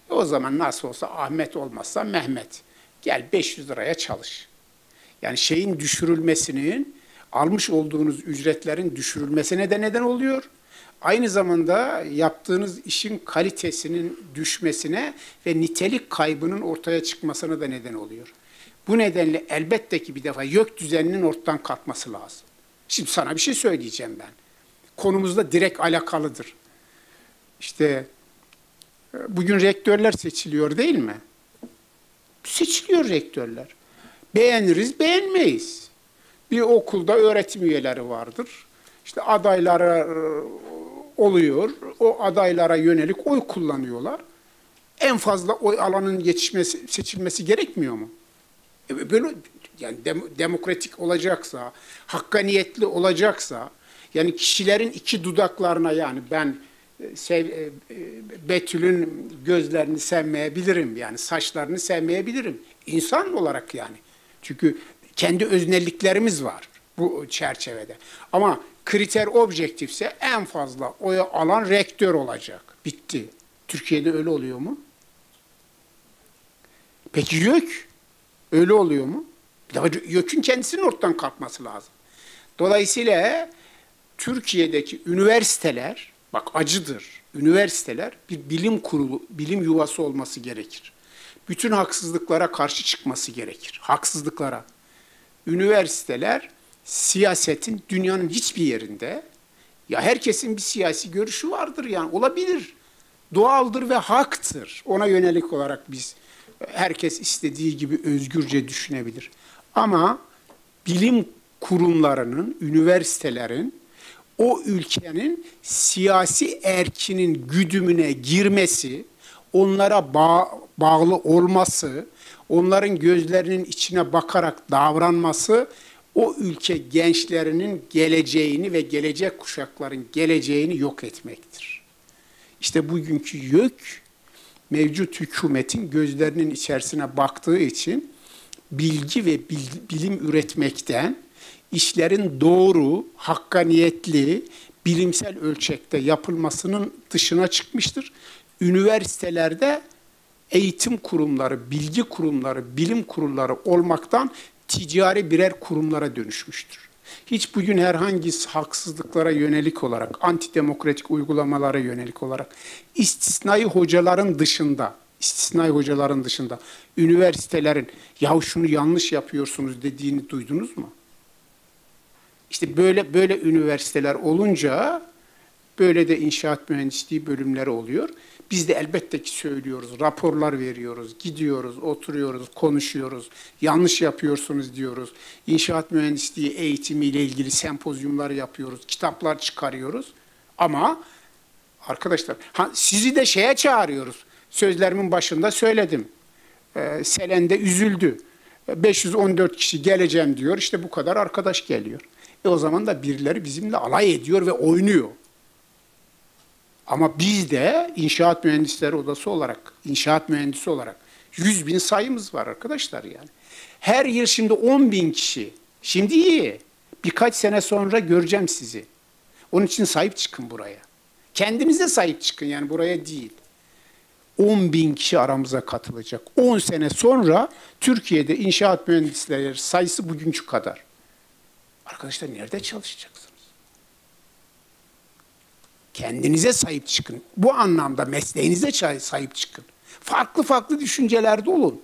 [SPEAKER 1] E o zaman nasıl olsa Ahmet olmazsa Mehmet. Gel 500 liraya çalış. Yani şeyin düşürülmesinin, almış olduğunuz ücretlerin düşürülmesine de neden oluyor. Aynı zamanda yaptığınız işin kalitesinin düşmesine ve nitelik kaybının ortaya çıkmasına da neden oluyor. Bu nedenle elbette ki bir defa YÖK düzeninin ortadan kalkması lazım. Şimdi sana bir şey söyleyeceğim ben. Konumuzla direkt alakalıdır. İşte e, bugün rektörler seçiliyor değil mi? Seçiliyor rektörler. Beğeniriz, beğenmeyiz. Bir okulda öğretim üyeleri vardır. İşte adaylara e, oluyor. O adaylara yönelik oy kullanıyorlar. En fazla oy alanın yetişmesi, seçilmesi gerekmiyor mu? E, Böyle yani dem- demokratik olacaksa, hakkaniyetli olacaksa, yani kişilerin iki dudaklarına yani ben e, sev, e, Betül'ün gözlerini sevmeyebilirim yani saçlarını sevmeyebilirim. İnsan olarak yani. Çünkü kendi öznelliklerimiz var bu çerçevede. Ama kriter objektifse en fazla oyu alan rektör olacak. Bitti. Türkiye'de öyle oluyor mu? Peki YÖK öyle oluyor mu? YÖK'ün kendisinin ortadan kalkması lazım. Dolayısıyla Türkiye'deki üniversiteler, bak acıdır, üniversiteler bir bilim kurulu, bilim yuvası olması gerekir. Bütün haksızlıklara karşı çıkması gerekir. Haksızlıklara. Üniversiteler siyasetin dünyanın hiçbir yerinde ya herkesin bir siyasi görüşü vardır yani olabilir. Doğaldır ve haktır. Ona yönelik olarak biz herkes istediği gibi özgürce düşünebilir. Ama bilim kurumlarının, üniversitelerin o ülkenin siyasi erkinin güdümüne girmesi, onlara bağ, bağlı olması, onların gözlerinin içine bakarak davranması o ülke gençlerinin geleceğini ve gelecek kuşakların geleceğini yok etmektir. İşte bugünkü YÖK mevcut hükümetin gözlerinin içerisine baktığı için bilgi ve bilim üretmekten işlerin doğru, hakkaniyetli, bilimsel ölçekte yapılmasının dışına çıkmıştır. Üniversitelerde eğitim kurumları, bilgi kurumları, bilim kurumları olmaktan ticari birer kurumlara dönüşmüştür. Hiç bugün herhangi haksızlıklara yönelik olarak, antidemokratik uygulamalara yönelik olarak istisnai hocaların dışında, istisnai hocaların dışında üniversitelerin ya şunu yanlış yapıyorsunuz dediğini duydunuz mu? İşte böyle böyle üniversiteler olunca böyle de inşaat mühendisliği bölümleri oluyor. Biz de elbette ki söylüyoruz, raporlar veriyoruz, gidiyoruz, oturuyoruz, konuşuyoruz, yanlış yapıyorsunuz diyoruz. İnşaat mühendisliği eğitimiyle ilgili sempozyumlar yapıyoruz, kitaplar çıkarıyoruz. Ama arkadaşlar ha, sizi de şeye çağırıyoruz. Sözlerimin başında söyledim. Ee, Selen'de üzüldü. 514 kişi geleceğim diyor. İşte bu kadar arkadaş geliyor. E o zaman da birileri bizimle alay ediyor ve oynuyor. Ama biz de inşaat mühendisleri odası olarak, inşaat mühendisi olarak 100 bin sayımız var arkadaşlar yani. Her yıl şimdi 10 bin kişi. Şimdi iyi. Birkaç sene sonra göreceğim sizi. Onun için sahip çıkın buraya. Kendinize sahip çıkın yani buraya değil. 10 bin kişi aramıza katılacak. 10 sene sonra Türkiye'de inşaat mühendisleri sayısı bugünkü kadar. Arkadaşlar nerede çalışacaksınız? Kendinize sahip çıkın. Bu anlamda mesleğinize sahip çıkın. Farklı farklı düşüncelerde olun.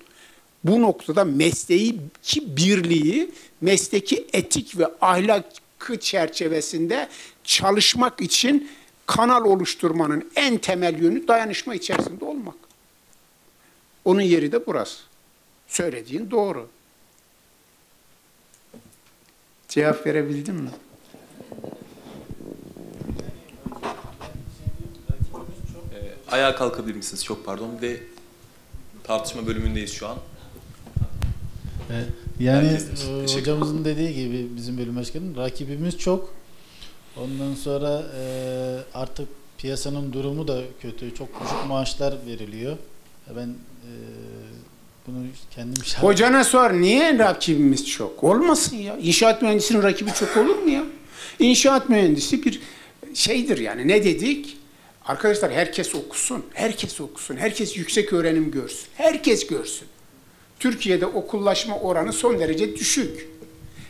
[SPEAKER 1] Bu noktada mesleği ki birliği, mesleki etik ve ahlakı çerçevesinde çalışmak için kanal oluşturmanın en temel yönü dayanışma içerisinde olmak. Onun yeri de burası. Söylediğin doğru. Cevap verebildim mi?
[SPEAKER 2] Ee, ayağa kalkabilir misiniz? Çok pardon. Bir de tartışma bölümündeyiz şu an.
[SPEAKER 6] Evet. Yani
[SPEAKER 2] Herkes-
[SPEAKER 6] e, hocamızın dediği gibi bizim bölüm başkanım rakibimiz çok. Ondan sonra e, artık piyasanın durumu da kötü. Çok düşük maaşlar veriliyor. Ben e, bunu kendim şahit
[SPEAKER 1] Hocana sor niye rakibimiz çok? Olmasın ya. İnşaat mühendisinin rakibi çok olur mu ya? İnşaat mühendisi bir şeydir yani ne dedik? Arkadaşlar herkes okusun, herkes okusun, herkes yüksek öğrenim görsün, herkes görsün. Türkiye'de okullaşma oranı son derece düşük.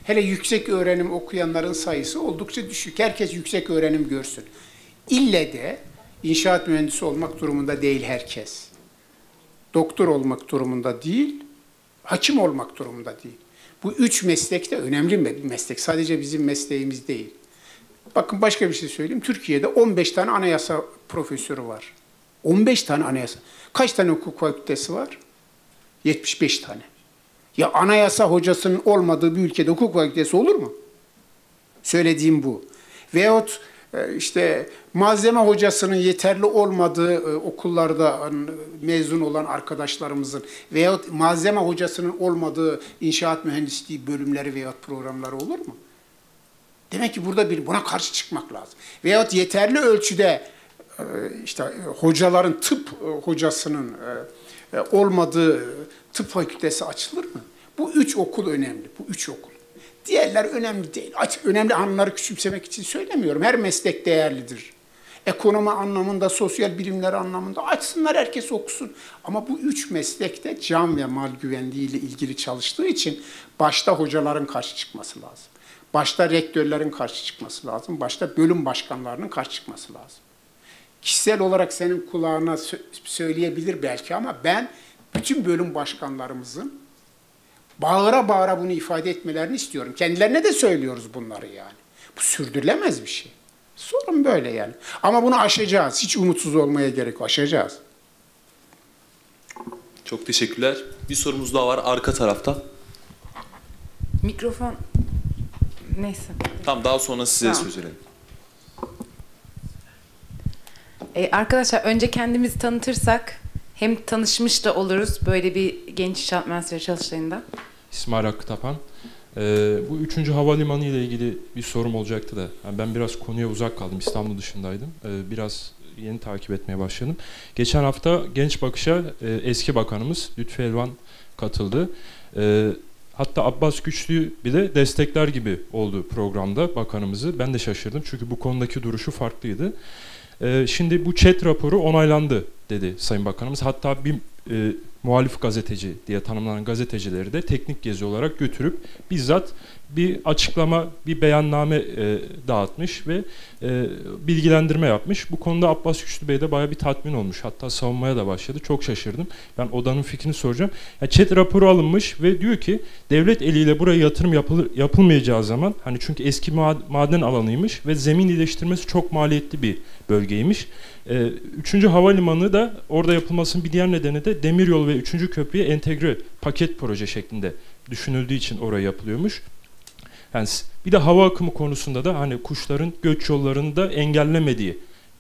[SPEAKER 1] Hele yüksek öğrenim okuyanların sayısı oldukça düşük. Herkes yüksek öğrenim görsün. İlle de inşaat mühendisi olmak durumunda değil herkes. Doktor olmak durumunda değil, Hakim olmak durumunda değil. Bu üç meslek de önemli meslek. Sadece bizim mesleğimiz değil. Bakın başka bir şey söyleyeyim. Türkiye'de 15 tane anayasa profesörü var. 15 tane anayasa. Kaç tane hukuk fakültesi var? 75 tane. Ya anayasa hocasının olmadığı bir ülkede hukuk fakültesi olur mu? Söylediğim bu. Veyahut e, işte malzeme hocasının yeterli olmadığı e, okullarda e, mezun olan arkadaşlarımızın veyahut malzeme hocasının olmadığı inşaat mühendisliği bölümleri veyahut programları olur mu? Demek ki burada bir buna karşı çıkmak lazım. Veyahut yeterli ölçüde e, işte e, hocaların tıp e, hocasının olmadığı tıp fakültesi açılır mı? Bu üç okul önemli. Bu üç okul. Diğerler önemli değil. Aç, önemli anları küçümsemek için söylemiyorum. Her meslek değerlidir. Ekonomi anlamında, sosyal bilimler anlamında açsınlar herkes okusun. Ama bu üç meslekte can ve mal güvenliği ile ilgili çalıştığı için başta hocaların karşı çıkması lazım. Başta rektörlerin karşı çıkması lazım. Başta bölüm başkanlarının karşı çıkması lazım. Kişisel olarak senin kulağına sö- söyleyebilir belki ama ben bütün bölüm başkanlarımızın bağıra bağıra bunu ifade etmelerini istiyorum. Kendilerine de söylüyoruz bunları yani. Bu sürdürülemez bir şey. Sorun böyle yani. Ama bunu aşacağız. Hiç umutsuz olmaya gerek yok. Aşacağız.
[SPEAKER 2] Çok teşekkürler. Bir sorumuz daha var arka tarafta.
[SPEAKER 4] Mikrofon neyse.
[SPEAKER 2] Tamam daha sonra size
[SPEAKER 4] Tamam.
[SPEAKER 2] söz verelim.
[SPEAKER 4] Ee, arkadaşlar önce kendimizi tanıtırsak hem tanışmış da oluruz böyle bir genç inşaat mühendisleri çalıştayında.
[SPEAKER 7] İsmail Hakkı Tapan. Ee, bu üçüncü havalimanı ile ilgili bir sorum olacaktı da. Yani ben biraz konuya uzak kaldım. İstanbul dışındaydım. Ee, biraz yeni takip etmeye başladım. Geçen hafta Genç Bakış'a e, eski bakanımız Lütfü Elvan katıldı. Ee, hatta Abbas Güçlü bile destekler gibi oldu programda bakanımızı. Ben de şaşırdım çünkü bu konudaki duruşu farklıydı. Ee, şimdi bu chat raporu onaylandı dedi Sayın Bakanımız. Hatta bir e, muhalif gazeteci diye tanımlanan gazetecileri de teknik gezi olarak götürüp bizzat bir açıklama, bir beyanname e, dağıtmış ve e, bilgilendirme yapmış. Bu konuda Abbas Güçlü Bey de bayağı bir tatmin olmuş. Hatta savunmaya da başladı. Çok şaşırdım. Ben odanın fikrini soracağım. Yani chat raporu alınmış ve diyor ki devlet eliyle buraya yatırım yapılır, yapılmayacağı zaman hani çünkü eski ma- maden alanıymış ve zemin iyileştirmesi çok maliyetli bir bölgeymiş. Ee, üçüncü havalimanı da orada yapılmasının bir diğer nedeni de demiryolu ve üçüncü köprüye entegre paket proje şeklinde düşünüldüğü için oraya yapılıyormuş. Yani bir de hava akımı konusunda da hani kuşların göç yollarını da engellemediği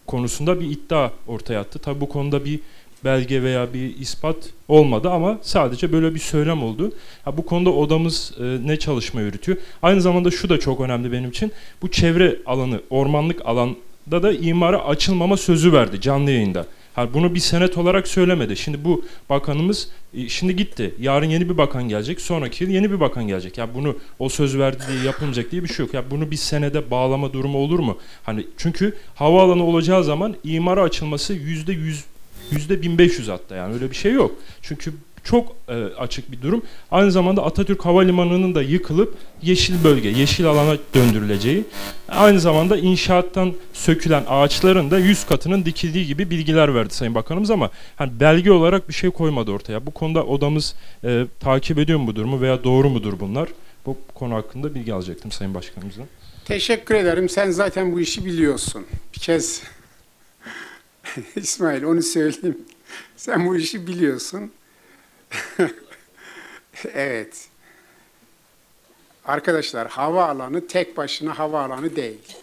[SPEAKER 7] konusunda bir iddia ortaya attı. Tabi bu konuda bir belge veya bir ispat olmadı ama sadece böyle bir söylem oldu. Ha, bu konuda odamız e, ne çalışma yürütüyor? Aynı zamanda şu da çok önemli benim için. Bu çevre alanı, ormanlık alanda da imara açılmama sözü verdi canlı yayında. Ha, bunu bir senet olarak söylemedi. Şimdi bu bakanımız e, şimdi gitti. Yarın yeni bir bakan gelecek. Sonraki yıl yeni bir bakan gelecek. Ya bunu o söz verdi diye yapılmayacak diye bir şey yok. Ya bunu bir senede bağlama durumu olur mu? Hani çünkü havaalanı olacağı zaman imara açılması yüzde yüz yüzde 1500 hatta yani öyle bir şey yok. Çünkü çok e, açık bir durum. Aynı zamanda Atatürk Havalimanı'nın da yıkılıp yeşil bölge, yeşil alana döndürüleceği, aynı zamanda inşaattan sökülen ağaçların da 100 katının dikildiği gibi bilgiler verdi Sayın Bakanımız ama hani belge olarak bir şey koymadı ortaya. Bu konuda odamız e, takip ediyor mu bu durumu veya doğru mudur bunlar? Bu konu hakkında bilgi alacaktım Sayın Başkanımızdan.
[SPEAKER 1] Teşekkür ederim. Sen zaten bu işi biliyorsun. Bir kez İsmail onu söyleyeyim. Sen bu işi biliyorsun. evet. Arkadaşlar havaalanı tek başına havaalanı değil.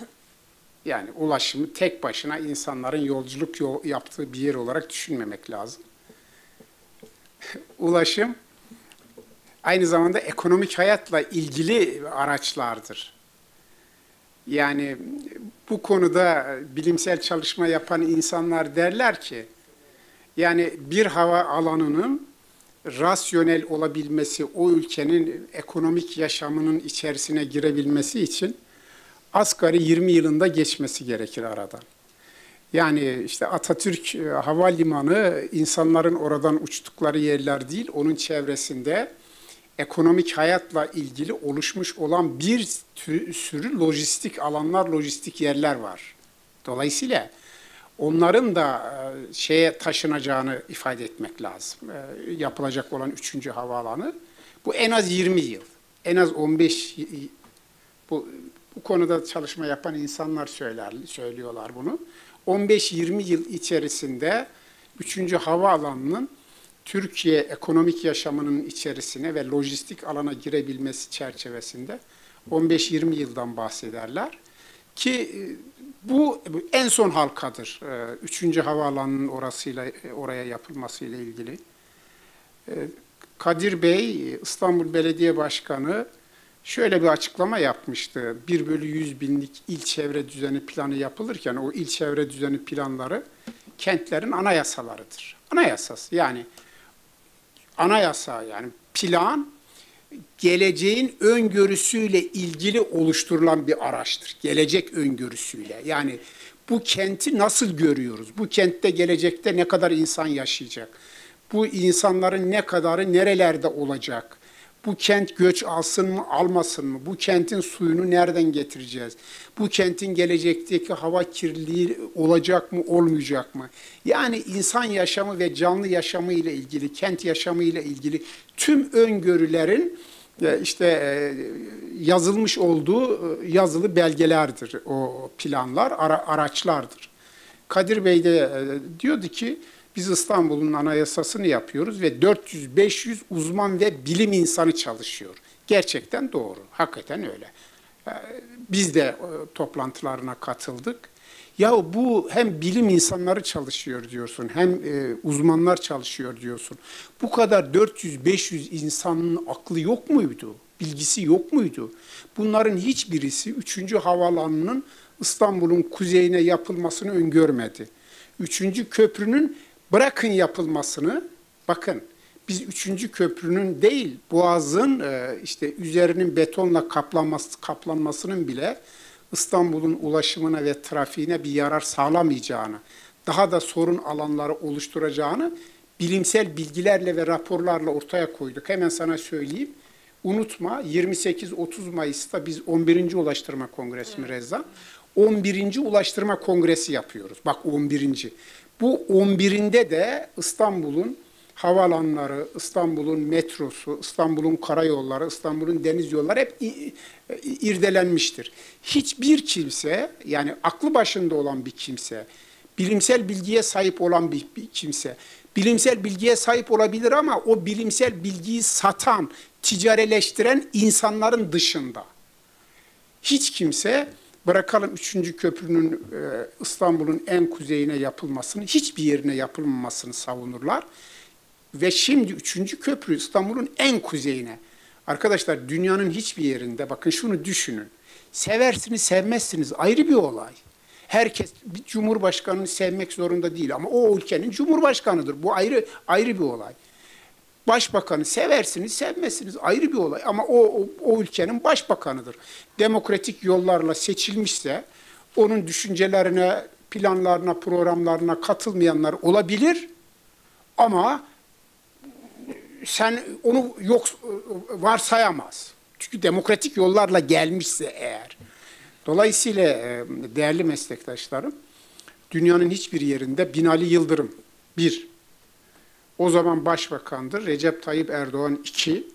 [SPEAKER 1] Yani ulaşımı tek başına insanların yolculuk yol- yaptığı bir yer olarak düşünmemek lazım. Ulaşım aynı zamanda ekonomik hayatla ilgili araçlardır. Yani bu konuda bilimsel çalışma yapan insanlar derler ki, yani bir hava alanının rasyonel olabilmesi, o ülkenin ekonomik yaşamının içerisine girebilmesi için asgari 20 yılında geçmesi gerekir aradan. Yani işte Atatürk e, Havalimanı insanların oradan uçtukları yerler değil, onun çevresinde ekonomik hayatla ilgili oluşmuş olan bir sürü lojistik alanlar, lojistik yerler var. Dolayısıyla onların da e, şeye taşınacağını ifade etmek lazım. E, Yapılacak olan üçüncü havaalanı Bu en az 20 yıl, en az 15 y- y- bu, bu konuda çalışma yapan insanlar söyler, söylüyorlar bunu. 15-20 yıl içerisinde 3. havaalanının Türkiye ekonomik yaşamının içerisine ve lojistik alana girebilmesi çerçevesinde 15-20 yıldan bahsederler. Ki e, bu en son halkadır. E, Üçüncü havaalanının orasıyla e, oraya yapılmasıyla ilgili. E, Kadir Bey, İstanbul Belediye Başkanı şöyle bir açıklama yapmıştı. 1 bölü 100 binlik il çevre düzeni planı yapılırken o il çevre düzeni planları kentlerin anayasalarıdır. Anayasası yani anayasa yani plan geleceğin öngörüsüyle ilgili oluşturulan bir araçtır. Gelecek öngörüsüyle. Yani bu kenti nasıl görüyoruz? Bu kentte gelecekte ne kadar insan yaşayacak? Bu insanların ne kadarı nerelerde olacak? Bu kent göç alsın mı, almasın mı? Bu kentin suyunu nereden getireceğiz? Bu kentin gelecekteki hava kirliliği olacak mı, olmayacak mı? Yani insan yaşamı ve canlı yaşamı ile ilgili, kent yaşamı ile ilgili tüm öngörülerin e, işte e, yazılmış olduğu e, yazılı belgelerdir o planlar, ara- araçlardır. Kadir Bey de diyordu ki biz İstanbul'un anayasasını yapıyoruz ve 400-500 uzman ve bilim insanı çalışıyor. Gerçekten doğru, hakikaten öyle. E, Biz de e, toplantılarına katıldık. Ya bu hem bilim insanları çalışıyor diyorsun, hem e, uzmanlar çalışıyor diyorsun. Bu kadar 400-500 insanın aklı yok muydu? Bilgisi yok muydu? Bunların hiçbirisi 3. havaalanının İstanbul'un kuzeyine yapılmasını öngörmedi. Üçüncü köprünün bırakın yapılmasını, bakın biz üçüncü köprünün değil Boğaz'ın e, işte üzerinin betonla kaplanması, kaplanmasının bile İstanbul'un ulaşımına ve trafiğine bir yarar sağlamayacağını, daha da sorun alanları oluşturacağını bilimsel bilgilerle ve raporlarla ortaya koyduk. Hemen sana söyleyeyim. Unutma 28-30 Mayıs'ta biz 11. Ulaştırma Kongresi mi Reza? 11. Ulaştırma Kongresi yapıyoruz. Bak 11. Bu 11'inde de İstanbul'un havaalanları, İstanbul'un metrosu, İstanbul'un karayolları, İstanbul'un deniz yolları hep irdelenmiştir. Hiçbir kimse, yani aklı başında olan bir kimse, bilimsel bilgiye sahip olan bir, bir kimse, bilimsel bilgiye sahip olabilir ama o bilimsel bilgiyi satan, ticareleştiren insanların dışında. Hiç kimse bırakalım 3. köprünün e, İstanbul'un en kuzeyine yapılmasını, hiçbir yerine yapılmamasını savunurlar. Ve şimdi 3. köprü İstanbul'un en kuzeyine. Arkadaşlar dünyanın hiçbir yerinde bakın şunu düşünün. Seversiniz sevmezsiniz ayrı bir olay. Herkes bir cumhurbaşkanını sevmek zorunda değil ama o ülkenin cumhurbaşkanıdır. Bu ayrı ayrı bir olay. Başbakanı seversiniz, sevmezsiniz ayrı bir olay ama o, o, o ülkenin başbakanıdır. Demokratik yollarla seçilmişse onun düşüncelerine, planlarına, programlarına katılmayanlar olabilir ama sen onu yok varsayamaz. Çünkü demokratik yollarla gelmişse eğer. Dolayısıyla değerli meslektaşlarım, dünyanın hiçbir yerinde Binali Yıldırım bir, o zaman başbakandır. Recep Tayyip Erdoğan iki,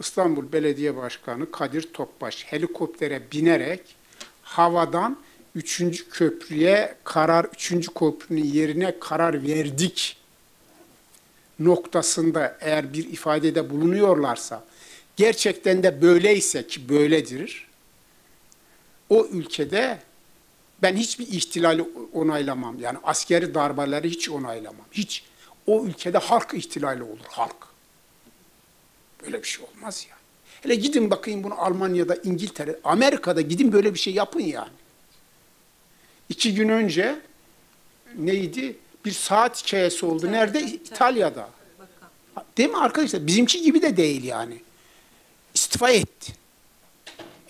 [SPEAKER 1] İstanbul Belediye Başkanı Kadir Topbaş helikoptere binerek havadan üçüncü köprüye karar, üçüncü köprünün yerine karar verdik noktasında eğer bir ifadede bulunuyorlarsa, gerçekten de böyleyse ki böyledir, o ülkede ben hiçbir ihtilali onaylamam. Yani askeri darbeleri hiç onaylamam. Hiç. O ülkede halk ihtilali olur, halk. Böyle bir şey olmaz ya. Hele gidin bakayım bunu Almanya'da, İngiltere, Amerika'da gidin böyle bir şey yapın yani. İki gün önce neydi? Bir saat hikayesi oldu. Nerede? İtalya'da. Değil mi arkadaşlar? Bizimki gibi de değil yani. İstifa etti.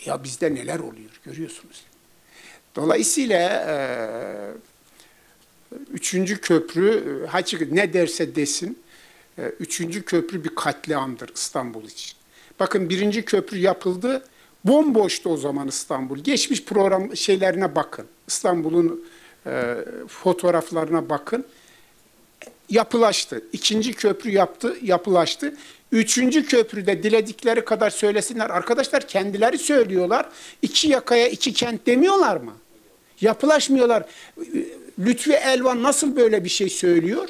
[SPEAKER 1] Ya bizde neler oluyor görüyorsunuz. Dolayısıyla eee, üçüncü köprü e, açık ne derse desin e, üçüncü köprü bir katliamdır İstanbul için. Bakın birinci köprü yapıldı. Bomboştu o zaman İstanbul. Geçmiş program şeylerine bakın. İstanbul'un e, fotoğraflarına bakın. Yapılaştı. İkinci köprü yaptı, yapılaştı. Üçüncü köprüde diledikleri kadar söylesinler. Arkadaşlar kendileri söylüyorlar. İki yakaya iki kent demiyorlar mı? Yapılaşmıyorlar. Lütfi Elvan nasıl böyle bir şey söylüyor?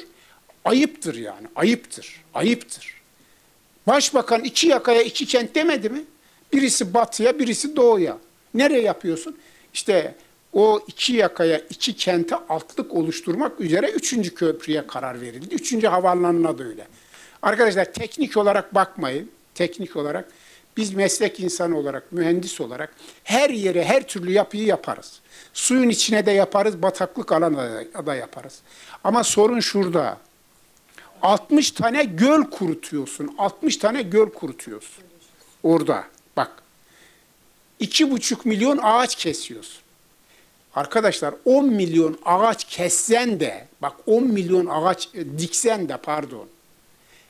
[SPEAKER 1] Ayıptır yani. Ayıptır. Ayıptır. Başbakan iki yakaya iki kent demedi mi? Birisi batıya, birisi doğuya. Nereye yapıyorsun? İşte o iki yakaya, iki kente altlık oluşturmak üzere üçüncü köprüye karar verildi. Üçüncü havaalanına da öyle. Arkadaşlar teknik olarak bakmayın. Teknik olarak biz meslek insanı olarak, mühendis olarak her yere, her türlü yapıyı yaparız. Suyun içine de yaparız, bataklık alana da yaparız. Ama sorun şurada. 60 tane göl kurutuyorsun. 60 tane göl kurutuyorsun. Orada bak. 2,5 milyon ağaç kesiyorsun. Arkadaşlar 10 milyon ağaç kessen de bak 10 milyon ağaç e, diksen de pardon.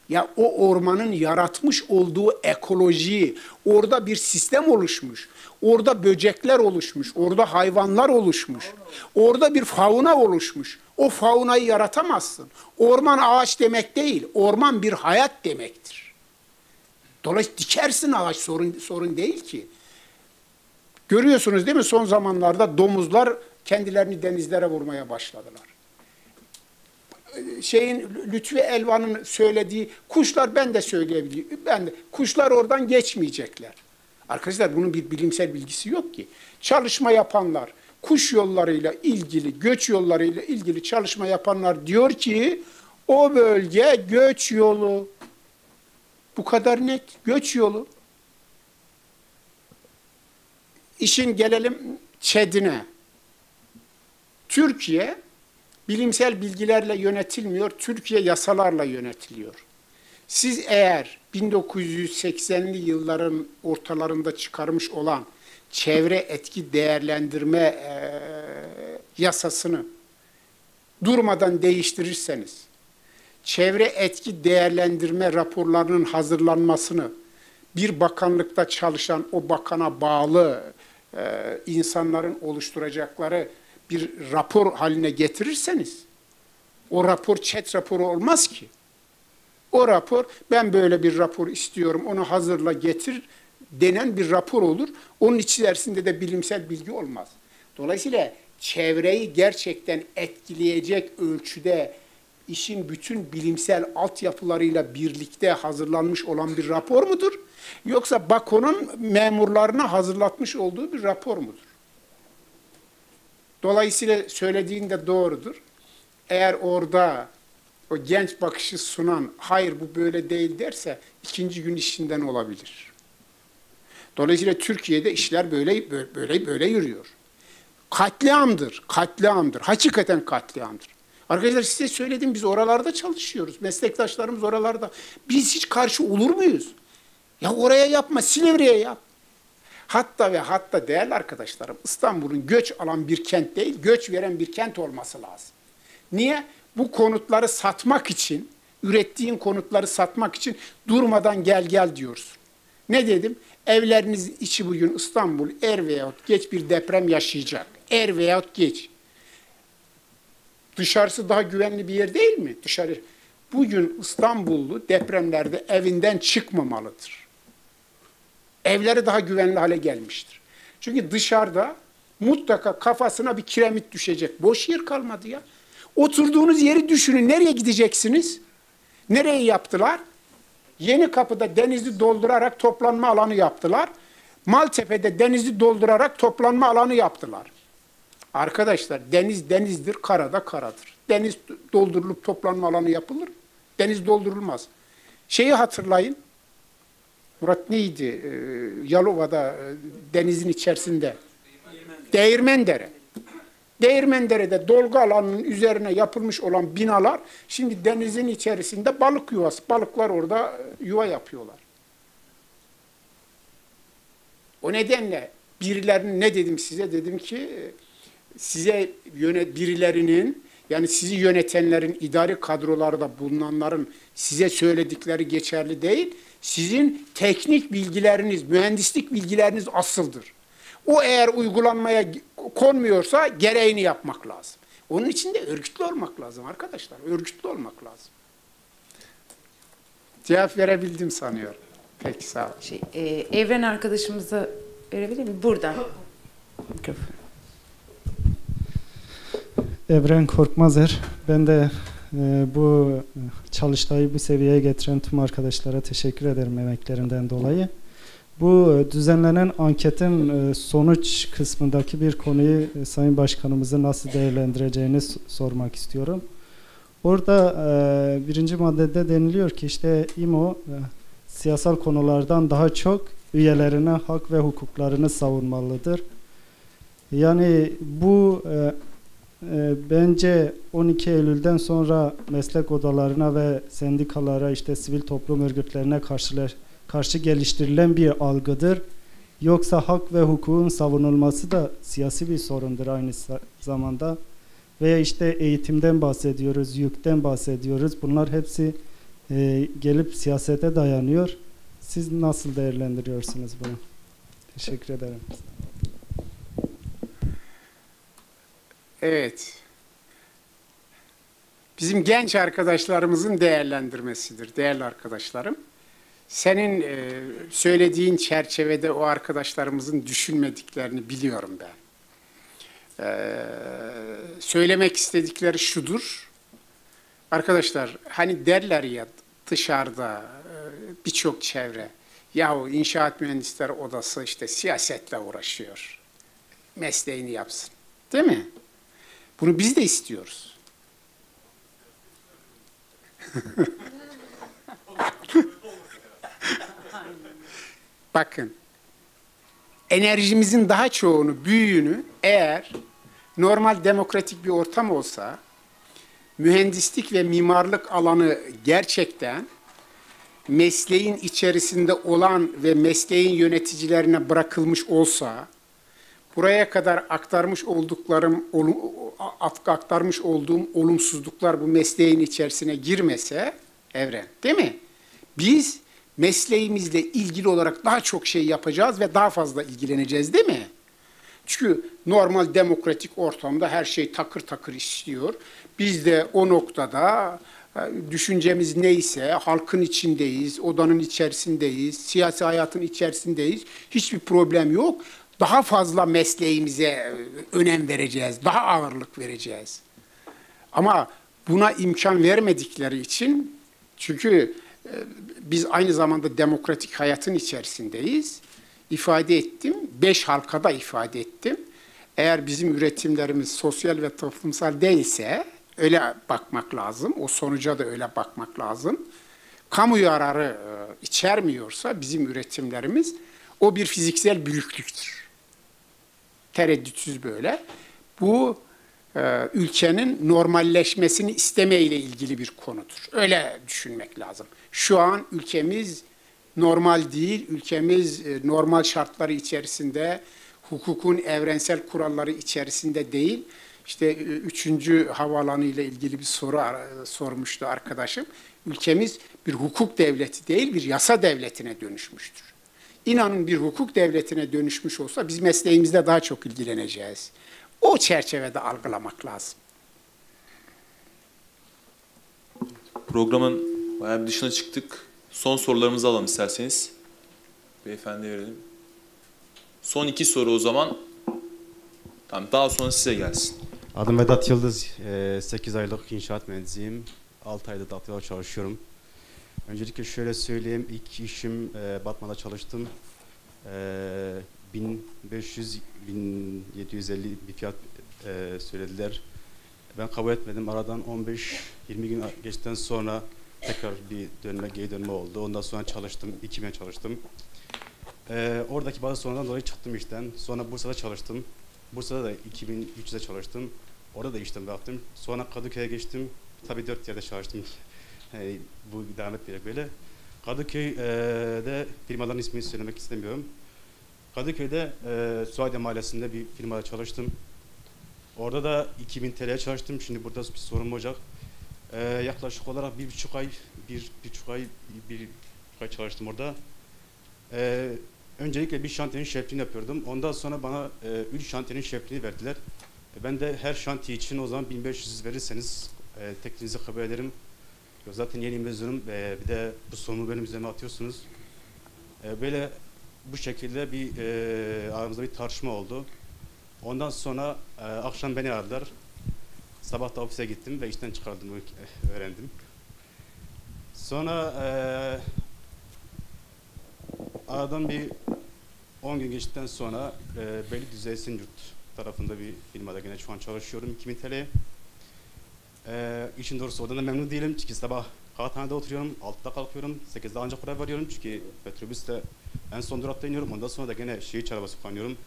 [SPEAKER 1] Ya o ormanın yaratmış olduğu ekoloji, orada bir sistem oluşmuş. Orada böcekler oluşmuş, orada hayvanlar oluşmuş. Orada bir fauna oluşmuş. O faunayı yaratamazsın. Orman ağaç demek değil, orman bir hayat demektir. Dolayısıyla dikersin ağaç sorun sorun değil ki. Görüyorsunuz değil mi son zamanlarda domuzlar kendilerini denizlere vurmaya başladılar. Şeyin Lütfi Elvan'ın söylediği kuşlar ben de söyleyebiliyorum. Ben de kuşlar oradan geçmeyecekler. Arkadaşlar bunun bir bilimsel bilgisi yok ki. Çalışma yapanlar, kuş yollarıyla ilgili, göç yollarıyla ilgili çalışma yapanlar diyor ki o bölge göç yolu. Bu kadar net. Göç yolu. İşin gelelim ÇED'ine. Türkiye bilimsel bilgilerle yönetilmiyor, Türkiye yasalarla yönetiliyor. Siz eğer 1980'li yılların ortalarında çıkarmış olan çevre etki değerlendirme e, yasasını durmadan değiştirirseniz, çevre etki değerlendirme raporlarının hazırlanmasını bir bakanlıkta çalışan o bakana bağlı e, insanların oluşturacakları bir rapor haline getirirseniz o rapor chat raporu olmaz ki. O rapor ben böyle bir rapor istiyorum onu hazırla getir denen bir rapor olur. Onun içerisinde de bilimsel bilgi olmaz. Dolayısıyla çevreyi gerçekten etkileyecek ölçüde işin bütün bilimsel altyapılarıyla birlikte hazırlanmış olan bir rapor mudur? Yoksa Bako'nun memurlarına hazırlatmış olduğu bir rapor mudur? Dolayısıyla söylediğin de doğrudur. Eğer orada o genç bakışı sunan hayır bu böyle değil derse ikinci gün işinden olabilir. Dolayısıyla Türkiye'de işler böyle böyle böyle yürüyor. Katliamdır, katliamdır. Hakikaten katliamdır. Arkadaşlar size söyledim biz oralarda çalışıyoruz. Meslektaşlarımız oralarda. Biz hiç karşı olur muyuz? Ya oraya yapma, Silivri'ye yap. Hatta ve hatta değerli arkadaşlarım İstanbul'un göç alan bir kent değil, göç veren bir kent olması lazım. Niye? Bu konutları satmak için, ürettiğin konutları satmak için durmadan gel gel diyorsun. Ne dedim? Evleriniz içi bugün İstanbul er veyahut geç bir deprem yaşayacak. Er veyahut geç. Dışarısı daha güvenli bir yer değil mi? Dışarı. Bugün İstanbullu depremlerde evinden çıkmamalıdır. Evleri daha güvenli hale gelmiştir. Çünkü dışarıda mutlaka kafasına bir kiremit düşecek. Boş yer kalmadı ya. Oturduğunuz yeri düşünün. Nereye gideceksiniz? Nereye yaptılar? Yeni kapıda denizi doldurarak toplanma alanı yaptılar. Maltepe'de denizi doldurarak toplanma alanı yaptılar. Arkadaşlar deniz denizdir, karada karadır. Deniz doldurulup toplanma alanı yapılır. Deniz doldurulmaz. Şeyi hatırlayın. Murat neydi? Ee, Yalova'da e, denizin içerisinde. Değirmendere. Değirmendere'de dolgu alanının üzerine yapılmış olan binalar şimdi denizin içerisinde balık yuvası. Balıklar orada e, yuva yapıyorlar. O nedenle birilerinin ne dedim size? Dedim ki size yönet birilerinin yani sizi yönetenlerin idari kadrolarda bulunanların size söyledikleri geçerli değil. Sizin teknik bilgileriniz, mühendislik bilgileriniz asıldır. O eğer uygulanmaya konmuyorsa gereğini yapmak lazım. Onun için de örgütlü olmak lazım arkadaşlar. Örgütlü olmak lazım. Cevap verebildim sanıyorum. Peki sağ ol.
[SPEAKER 4] Şey, e, Evren arkadaşımıza verebilir miyim? Buradan. Mikrofon.
[SPEAKER 8] Evren Korkmazer. Ben de e, bu çalıştayı bu seviyeye getiren tüm arkadaşlara teşekkür ederim emeklerinden dolayı. Bu e, düzenlenen anketin e, sonuç kısmındaki bir konuyu e, Sayın Başkanımızın nasıl değerlendireceğini sormak istiyorum. Orada birinci maddede deniliyor ki işte İMO siyasal konulardan daha çok üyelerine hak ve hukuklarını savunmalıdır. Yani bu e, bence 12 Eylül'den sonra meslek odalarına ve sendikalara işte sivil toplum örgütlerine karşı, karşı geliştirilen bir algıdır. Yoksa hak ve hukukun savunulması da siyasi bir sorundur aynı zamanda. Veya işte eğitimden bahsediyoruz, yükten bahsediyoruz. Bunlar hepsi e, gelip siyasete dayanıyor. Siz nasıl değerlendiriyorsunuz bunu? Teşekkür ederim.
[SPEAKER 1] Evet. Bizim genç arkadaşlarımızın değerlendirmesidir değerli arkadaşlarım. Senin e, söylediğin çerçevede o arkadaşlarımızın düşünmediklerini biliyorum ben. Ee, söylemek istedikleri şudur. Arkadaşlar hani derler ya dışarıda e, birçok çevre yahu inşaat mühendisleri odası işte siyasetle uğraşıyor. Mesleğini yapsın. Değil mi? Bunu biz de istiyoruz. Bakın, enerjimizin daha çoğunu, büyüğünü eğer normal demokratik bir ortam olsa, mühendislik ve mimarlık alanı gerçekten mesleğin içerisinde olan ve mesleğin yöneticilerine bırakılmış olsa, buraya kadar aktarmış olduklarım, aktarmış olduğum olumsuzluklar bu mesleğin içerisine girmese, evren, değil mi? Biz mesleğimizle ilgili olarak daha çok şey yapacağız ve daha fazla ilgileneceğiz, değil mi? Çünkü normal demokratik ortamda her şey takır takır işliyor. Biz de o noktada e, düşüncemiz neyse halkın içindeyiz, odanın içerisindeyiz, siyasi hayatın içerisindeyiz. Hiçbir problem yok. Daha fazla mesleğimize e, önem vereceğiz, daha ağırlık vereceğiz. Ama buna imkan vermedikleri için çünkü e, biz aynı zamanda demokratik hayatın içerisindeyiz. İfade ettim, beş halkada ifade ettim. Eğer bizim üretimlerimiz sosyal ve toplumsal değilse öyle bakmak lazım. O sonuca da öyle bakmak lazım. Kamu yararı e, içermiyorsa bizim üretimlerimiz o bir fiziksel bürüklüktür. Tereddütsüz böyle. Bu e, ülkenin normalleşmesini istemeyle ilgili bir konudur. Öyle düşünmek lazım. Şu an ülkemiz normal değil, ülkemiz e, normal şartları içerisinde, hukukun evrensel kuralları içerisinde değil. İşte e, üçüncü havaalanı ile ilgili bir soru ar- sormuştu arkadaşım. Ülkemiz bir hukuk devleti değil, bir yasa devletine dönüşmüştür. İnanın bir hukuk devletine dönüşmüş olsa biz mesleğimizle daha çok ilgileneceğiz. O çerçevede algılamak lazım.
[SPEAKER 2] Programın bayağı bir dışına çıktık. Son sorularımızı alalım isterseniz. Beyefendi verelim. Son iki soru o zaman. Tamam, daha sonra size gelsin.
[SPEAKER 9] Adım Vedat Yıldız. 8 aylık inşaat mühendisiyim. 6 ayda daktiloda çalışıyorum. Öncelikle şöyle söyleyeyim. İlk işim e, Batman'da çalıştım. E, 1500 1750 bir fiyat e, söylediler. Ben kabul etmedim. Aradan 15-20 gün geçtikten sonra tekrar bir dönme, geri dönme oldu. Ondan sonra çalıştım. 2000 çalıştım. E, oradaki bazı sorunlardan dolayı çıktım işten. Sonra Bursa'da çalıştım. Bursa'da da 2300'de çalıştım. Orada da işten bıraktım. Sonra Kadıköy'e geçtim. Tabii dört yerde çalıştım. Yani bu devam etmeyecek böyle. Kadıköy'de firmaların ismini söylemek istemiyorum. Kadıköy'de e, Suadiye Mahallesi'nde bir firmada çalıştım. Orada da 2000 TL'ye çalıştım. Şimdi burada bir sorun olacak. E, yaklaşık olarak bir buçuk ay, bir, bir buçuk ay, bir buçuk ay çalıştım orada. E, öncelikle bir şantiyenin şefliğini yapıyordum. Ondan sonra bana e, üç şantiyenin şefliğini verdiler. E, ben de her şantiye için o zaman 1500 verirseniz e, teklifinizi kabul ederim. Zaten yeni mezunum. E, bir de bu sorunu benim üzerime atıyorsunuz. E, böyle bu şekilde bir e, aramızda bir tartışma oldu. Ondan sonra e, akşam beni aradılar. Sabah da ofise gittim ve işten çıkardım öğrendim. Sonra e, aradan bir 10 gün geçtikten sonra e, Beylikdüzü Esenyurt tarafında bir firmada gene şu an çalışıyorum 2000 TL. E, işin doğrusu oradan da memnun değilim çünkü sabah Kağıthane'de oturuyorum, 6'da kalkıyorum, 8'de ancak para veriyorum çünkü metrobüste en son durakta iniyorum, ondan sonra da gene şehir arabası kullanıyorum.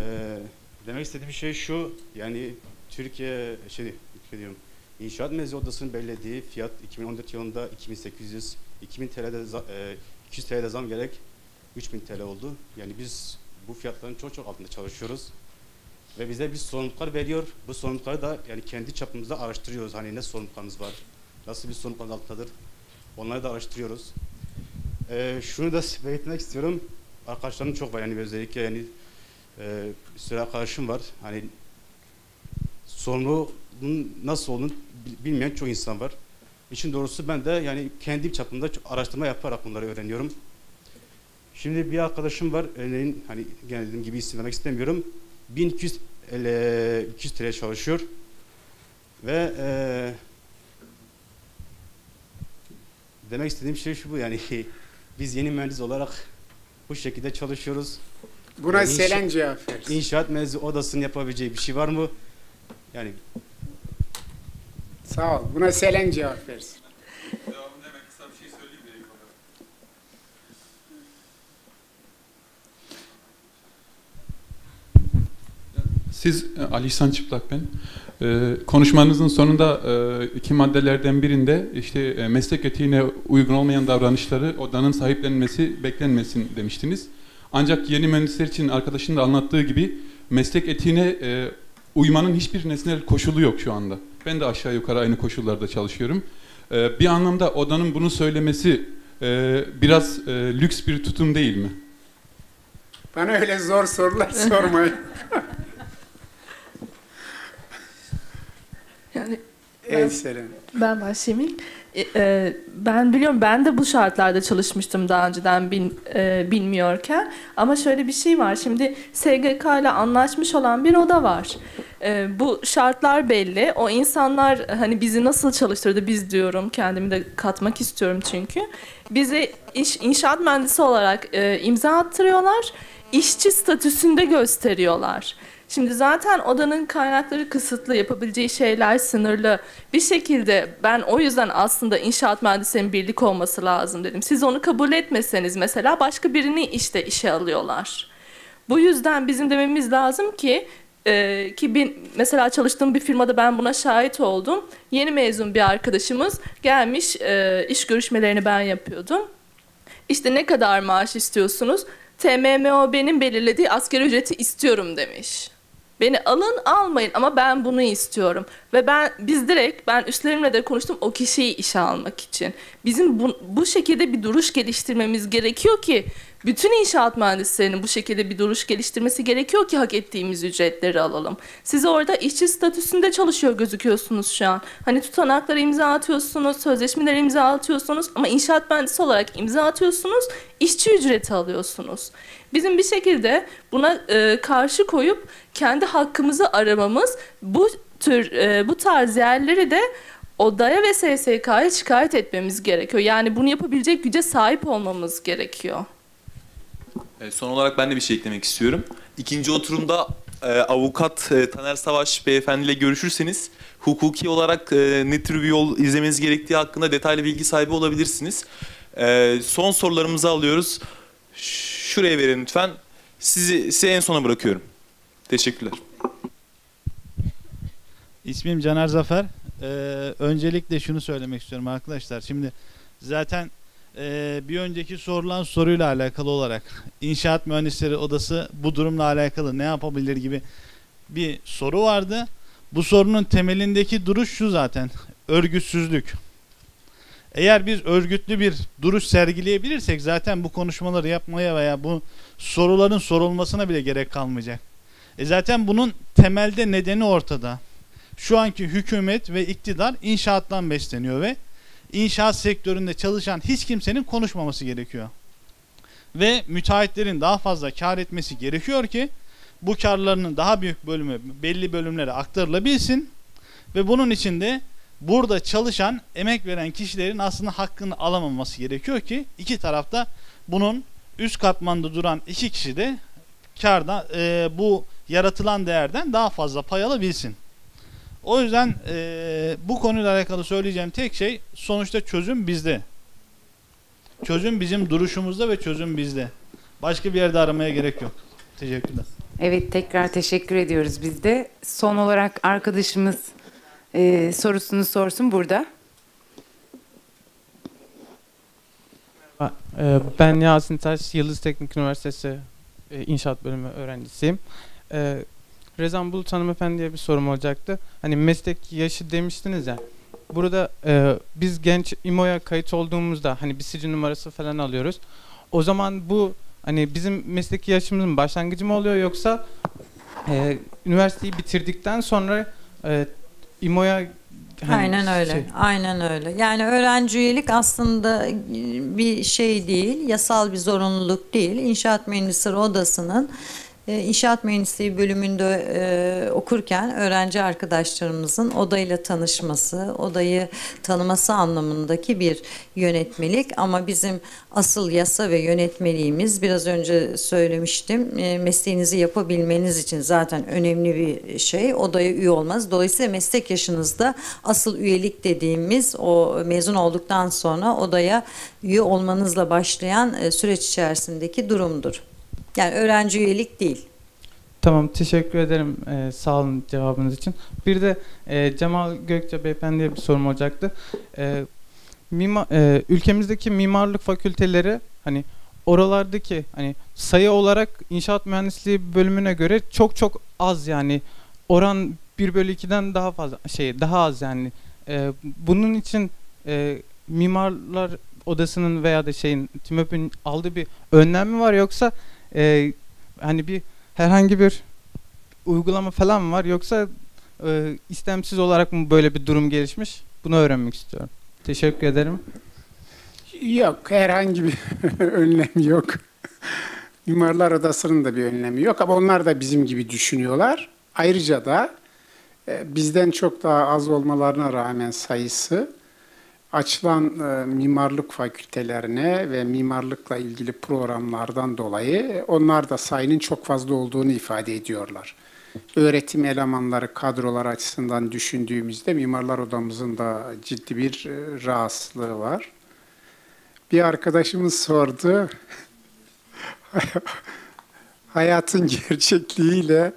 [SPEAKER 9] E, demek istediğim şey şu, yani Türkiye, şey, şey diyorum, İnşaat Mezun Odası'nın belirlediği fiyat 2014 yılında 2800, 2000 TL'de, e, 200 TL'de zam gerek 3000 TL oldu. Yani biz bu fiyatların çok çok altında çalışıyoruz. Ve bize bir sorumluluklar veriyor. Bu sorumlulukları da yani kendi çapımızda araştırıyoruz. Hani ne sorumluluklarımız var, nasıl bir sorumluluklar altındadır. Onları da araştırıyoruz. Ee, şunu da belirtmek istiyorum. Arkadaşlarım çok var yani özellikle yani e, bir sürü arkadaşım var. Hani sorumluluğun nasıl olduğunu bilmeyen çok insan var. İşin doğrusu ben de yani kendi çapımda araştırma yaparak bunları öğreniyorum. Şimdi bir arkadaşım var, örneğin hani gene dediğim gibi isim vermek istemiyorum. 1200 ele, 200 TL çalışıyor ve e, demek istediğim şey şu bu yani biz yeni mühendis olarak bu şekilde çalışıyoruz.
[SPEAKER 1] Buna
[SPEAKER 9] Yani
[SPEAKER 1] Selen
[SPEAKER 9] inşa-
[SPEAKER 1] cevap versin.
[SPEAKER 9] İnşaat mezun odasının yapabileceği bir şey var mı? Yani
[SPEAKER 1] Sağ ol. Buna Selen cevap versin.
[SPEAKER 10] Siz e, Ali İhsan Çıplak ben. Ee, konuşmanızın sonunda e, iki maddelerden birinde işte e, meslek etiğine uygun olmayan davranışları odanın sahiplenmesi beklenmesin demiştiniz. Ancak yeni mühendisler için arkadaşın da anlattığı gibi meslek etiğine e, uymanın hiçbir nesnel koşulu yok şu anda. Ben de aşağı yukarı aynı koşullarda çalışıyorum. E, bir anlamda odanın bunu söylemesi e, biraz e, lüks bir tutum değil mi?
[SPEAKER 1] Bana öyle zor sorular sormayın.
[SPEAKER 11] Yani
[SPEAKER 1] Ey Selen.
[SPEAKER 11] ben başlayayım. ilk. E, e, ben biliyorum ben de bu şartlarda çalışmıştım daha önceden bil, e, bilmiyorken. Ama şöyle bir şey var. Şimdi SGK ile anlaşmış olan bir oda var. E, bu şartlar belli. O insanlar hani bizi nasıl çalıştırdı biz diyorum. Kendimi de katmak istiyorum çünkü. Bizi iş, inşaat mühendisi olarak e, imza attırıyorlar. İşçi statüsünde gösteriyorlar. Şimdi zaten odanın kaynakları kısıtlı, yapabileceği şeyler sınırlı. Bir şekilde ben o yüzden aslında inşaat mühendislerinin birlik olması lazım dedim. Siz onu kabul etmeseniz mesela başka birini işte işe alıyorlar. Bu yüzden bizim dememiz lazım ki e, ki ben, mesela çalıştığım bir firmada ben buna şahit oldum. Yeni mezun bir arkadaşımız gelmiş e, iş görüşmelerini ben yapıyordum. İşte ne kadar maaş istiyorsunuz? TMMOB'nin belirlediği asgari ücreti istiyorum demiş. Beni alın almayın ama ben bunu istiyorum. Ve ben biz direkt ben üstlerimle de konuştum o kişiyi işe almak için. Bizim bu, bu şekilde bir duruş geliştirmemiz gerekiyor ki bütün inşaat mühendislerinin bu şekilde bir duruş geliştirmesi gerekiyor ki hak ettiğimiz ücretleri alalım. Siz orada işçi statüsünde çalışıyor gözüküyorsunuz şu an. Hani tutanaklara imza atıyorsunuz, sözleşmelere imza atıyorsunuz ama inşaat mühendisi olarak imza atıyorsunuz, işçi ücreti alıyorsunuz. Bizim bir şekilde buna e, karşı koyup kendi hakkımızı aramamız, bu tür e, bu tarz yerleri de odaya ve SSK'ya şikayet etmemiz gerekiyor. Yani bunu yapabilecek güce sahip olmamız gerekiyor.
[SPEAKER 2] Evet, son olarak ben de bir şey eklemek istiyorum. İkinci oturumda e, avukat e, Taner Savaş beyefendiyle görüşürseniz hukuki olarak e, ne tür bir yol izlemeniz gerektiği hakkında detaylı bilgi sahibi olabilirsiniz. E, son sorularımızı alıyoruz. Şuraya verin lütfen. Sizi size en sona bırakıyorum. Teşekkürler.
[SPEAKER 12] İsmim Caner Zafer. Ee, öncelikle şunu söylemek istiyorum arkadaşlar. Şimdi zaten e, bir önceki sorulan soruyla alakalı olarak İnşaat Mühendisleri Odası bu durumla alakalı ne yapabilir gibi bir soru vardı. Bu sorunun temelindeki duruş şu zaten. Örgütsüzlük. Eğer biz örgütlü bir duruş sergileyebilirsek zaten bu konuşmaları yapmaya veya bu soruların sorulmasına bile gerek kalmayacak. E zaten bunun temelde nedeni ortada. Şu anki hükümet ve iktidar inşaattan besleniyor ve inşaat sektöründe çalışan hiç kimsenin konuşmaması gerekiyor. Ve müteahhitlerin daha fazla kar etmesi gerekiyor ki bu karlarının daha büyük bölümü belli bölümlere aktarılabilsin ve bunun için de burada çalışan, emek veren kişilerin aslında hakkını alamaması gerekiyor ki iki tarafta bunun üst katmanda duran iki kişi de karda e, bu yaratılan değerden daha fazla pay alabilsin. O yüzden e, bu konuyla alakalı söyleyeceğim tek şey sonuçta çözüm bizde. Çözüm bizim duruşumuzda ve çözüm bizde. Başka bir yerde aramaya gerek yok. Teşekkürler.
[SPEAKER 4] Evet tekrar teşekkür ediyoruz biz de. Son olarak arkadaşımız e, sorusunu sorsun burada.
[SPEAKER 13] Ben Yasin Taş, Yıldız Teknik Üniversitesi İnşaat Bölümü öğrencisiyim. Rezan Bulut Hanımefendi'ye bir sorum olacaktı. Hani meslek yaşı demiştiniz ya. Burada e, biz genç İMO'ya kayıt olduğumuzda hani bir sicil numarası falan alıyoruz. O zaman bu hani bizim mesleki yaşımızın başlangıcı mı oluyor yoksa e, üniversiteyi bitirdikten sonra e, İMO'ya hani
[SPEAKER 14] Aynen öyle.
[SPEAKER 13] şey-
[SPEAKER 14] Aynen öyle. Yani öğrenci üyelik aslında bir şey değil, yasal bir zorunluluk değil. İnşaat Mühendisleri Odası'nın e, İnşaat Mühendisliği bölümünde e, okurken öğrenci arkadaşlarımızın odayla tanışması, odayı tanıması anlamındaki bir yönetmelik ama bizim asıl yasa ve yönetmeliğimiz biraz önce söylemiştim e, mesleğinizi yapabilmeniz için zaten önemli bir şey odaya üye olmaz. Dolayısıyla meslek yaşınızda asıl üyelik dediğimiz o mezun olduktan sonra odaya üye olmanızla başlayan e, süreç içerisindeki durumdur. Yani öğrenci üyelik değil.
[SPEAKER 13] Tamam teşekkür ederim Ee, sağ olun cevabınız için. Bir de e, Cemal Gökçe Beyefendi'ye bir sorum olacaktı. Ee, mima, e, ülkemizdeki mimarlık fakülteleri hani oralardaki hani sayı olarak inşaat mühendisliği bölümüne göre çok çok az yani oran 1 bölü 2'den daha fazla şey daha az yani. Ee, bunun için e, mimarlar odasının veya da şeyin TİMÖP'ün aldığı bir önlem mi var yoksa e, hani bir herhangi bir uygulama falan var yoksa e, istemsiz olarak mı böyle bir durum gelişmiş? Bunu öğrenmek istiyorum. Teşekkür ederim.
[SPEAKER 1] Yok, herhangi bir önlemi yok. Mimarlar Odası'nın da bir önlemi yok ama onlar da bizim gibi düşünüyorlar. Ayrıca da e, bizden çok daha az olmalarına rağmen sayısı açılan e, mimarlık fakültelerine ve mimarlıkla ilgili programlardan dolayı e, onlar da sayının çok fazla olduğunu ifade ediyorlar. Öğretim elemanları kadrolar açısından düşündüğümüzde mimarlar odamızın da ciddi bir e, rahatsızlığı var. Bir arkadaşımız sordu. Hayatın gerçekliğiyle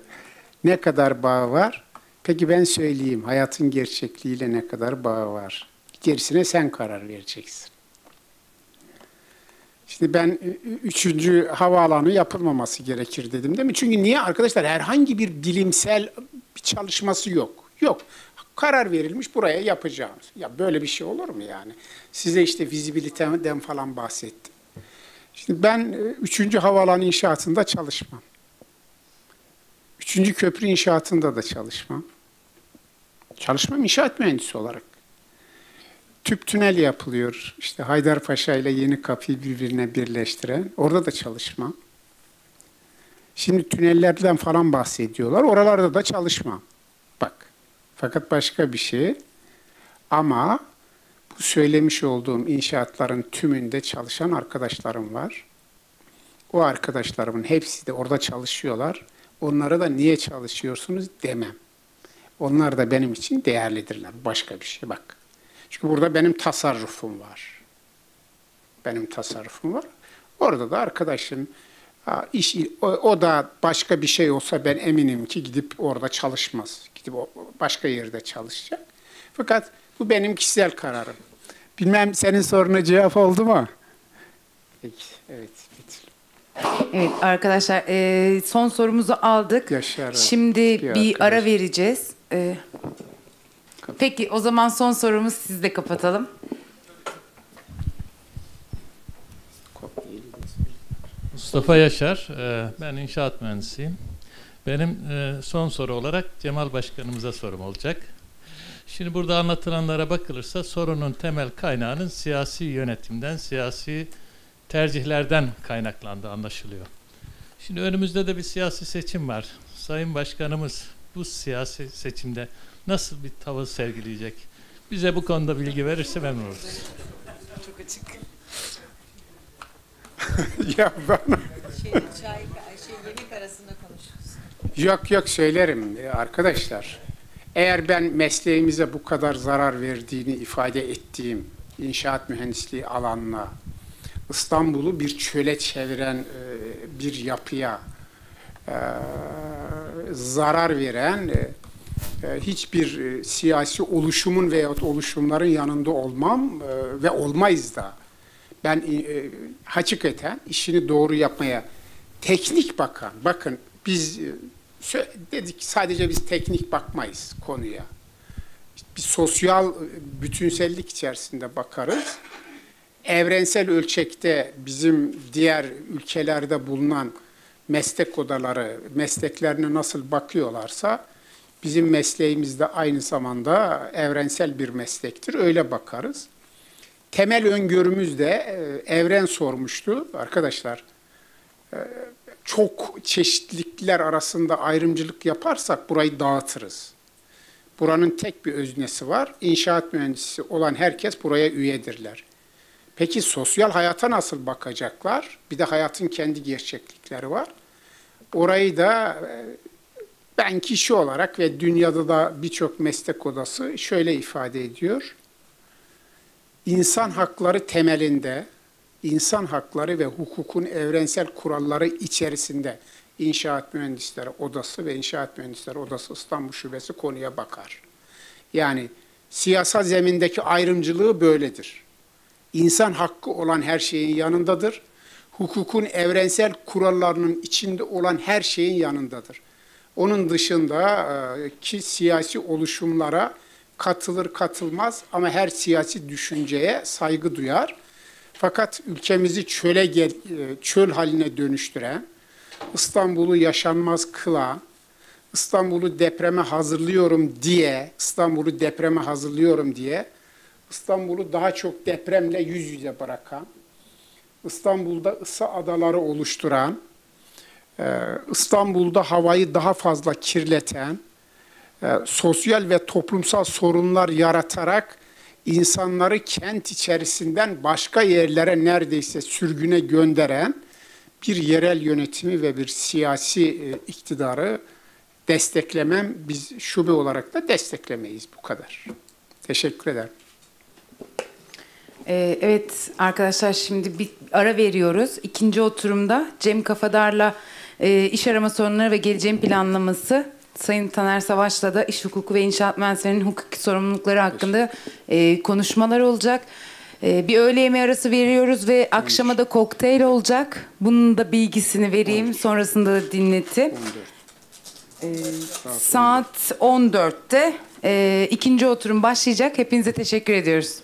[SPEAKER 1] ne kadar bağı var? Peki ben söyleyeyim. Hayatın gerçekliğiyle ne kadar bağı var? Gerisine sen karar vereceksin. Şimdi ben üçüncü havaalanı yapılmaması gerekir dedim değil mi? Çünkü niye arkadaşlar herhangi bir bilimsel bir çalışması yok. Yok. Karar verilmiş buraya yapacağımız. Ya böyle bir şey olur mu yani? Size işte fizibiliteden falan bahsettim. Şimdi ben üçüncü havaalanı inşaatında çalışmam. Üçüncü köprü inşaatında da çalışmam. Çalışmam inşaat mühendisi olarak. Tüp tünel yapılıyor. İşte Haydarpaşa ile Yeni Kapı'yı birbirine birleştiren. Orada da çalışmam. Şimdi tünellerden falan bahsediyorlar. Oralarda da çalışmam. Bak. Fakat başka bir şey. Ama bu söylemiş olduğum inşaatların tümünde çalışan arkadaşlarım var. O arkadaşlarımın hepsi de orada çalışıyorlar. Onlara da niye çalışıyorsunuz demem. Onlar da benim için değerlidirler. Başka bir şey bak. Çünkü burada benim tasarrufum var. Benim tasarrufum var. Orada da arkadaşım iş o, o da başka bir şey olsa ben eminim ki gidip orada çalışmaz. Gidip başka yerde çalışacak. Fakat bu benim kişisel kararım. Bilmem senin soruna cevap oldu mu? Peki, evet.
[SPEAKER 4] Evet arkadaşlar e, son sorumuzu aldık.
[SPEAKER 1] Yaşar,
[SPEAKER 4] Şimdi
[SPEAKER 1] bir
[SPEAKER 4] bir, ara vereceğiz. E, peki o zaman son sorumuz sizle kapatalım.
[SPEAKER 15] Mustafa Yaşar, e, ben inşaat mühendisiyim. Benim e, son soru olarak Cemal Başkanımıza sorum olacak. Şimdi burada anlatılanlara bakılırsa sorunun temel kaynağının siyasi yönetimden, siyasi tercihlerden kaynaklandığı anlaşılıyor. Şimdi önümüzde de bir siyasi seçim var. Sayın Başkanımız bu siyasi seçimde nasıl bir tavır sergileyecek? Bize bu konuda bilgi verirse memnun oluruz.
[SPEAKER 4] Çok açık.
[SPEAKER 1] ya bana
[SPEAKER 14] Şey, çay, şey, yemek arasında konuşuruz.
[SPEAKER 1] Yok yok söylerim e, arkadaşlar. Eğer ben mesleğimize bu kadar zarar verdiğini ifade ettiğim inşaat mühendisliği alanına İstanbul'u bir çöle çeviren e, bir yapıya e, zarar veren hiçbir e, siyasi oluşumun veyahut oluşumların yanında olmam e, ve olmayız da. Ben e, hakikaten işini doğru yapmaya teknik bakan, bakın biz e, dedik sadece biz teknik bakmayız konuya. Bir sosyal e, bütünsellik içerisinde bakarız. Evrensel ölçekte bizim diğer ülkelerde bulunan meslek odaları mesleklerine nasıl bakıyorlarsa bizim mesleğimiz de aynı zamanda evrensel bir meslektir. Öyle bakarız. Temel öngörümüz de e, evren sormuştu arkadaşlar. e, Çok çeşitlilikler arasında ayrımcılık yaparsak burayı dağıtırız. Buranın tek bir öznesi var. İnşaat mühendisi olan herkes buraya üyedirler. Peki sosyal hayata nasıl bakacaklar? Bir de hayatın kendi gerçeklikleri var. Orayı da e, ben kişi olarak ve dünyada da birçok meslek odası şöyle ifade ediyor. İnsan hakları temelinde, insan hakları ve hukukun evrensel kuralları içerisinde İnşaat Mühendisleri Odası ve İnşaat Mühendisleri Odası İstanbul Şubesi konuya bakar. Yani siyasal zemindeki ayrımcılığı böyledir. İnsan hakkı olan her şeyin yanındadır. Hukukun evrensel kurallarının içinde olan her şeyin yanındadır. Onun dışında e, ki siyasi oluşumlara katılır katılmaz ama her siyasi düşünceye saygı duyar. Fakat ülkemizi çöle e, çöl haline dönüştüren, İstanbul'u yaşanmaz kılan, İstanbul'u depreme hazırlıyorum diye, İstanbul'u depreme hazırlıyorum diye, İstanbul'u daha çok depremle yüz yüze bırakan, İstanbul'da ısı adaları oluşturan, İstanbul'da havayı daha fazla kirleten, e, sosyal ve toplumsal sorunlar yaratarak insanları kent içerisinden başka yerlere neredeyse sürgüne gönderen bir yerel yönetimi ve bir siyasi e, iktidarı desteklemem, biz şube olarak da desteklemeyiz bu kadar. Teşekkür ederim.
[SPEAKER 4] Ee, evet arkadaşlar şimdi bir ara veriyoruz. İkinci oturumda Cem Kafadar'la e, iş arama sorunları ve geleceğin planlaması Sayın Taner Savaş'la da iş hukuku ve inşaat mühendislerinin hukuki sorumlulukları hakkında e, konuşmalar olacak. E, bir öğle yemeği arası veriyoruz ve akşama da kokteyl olacak. Bunun da bilgisini vereyim. Sonrasında da dinleti. E, saat 14'te e, ikinci oturum başlayacak. Hepinize teşekkür ediyoruz.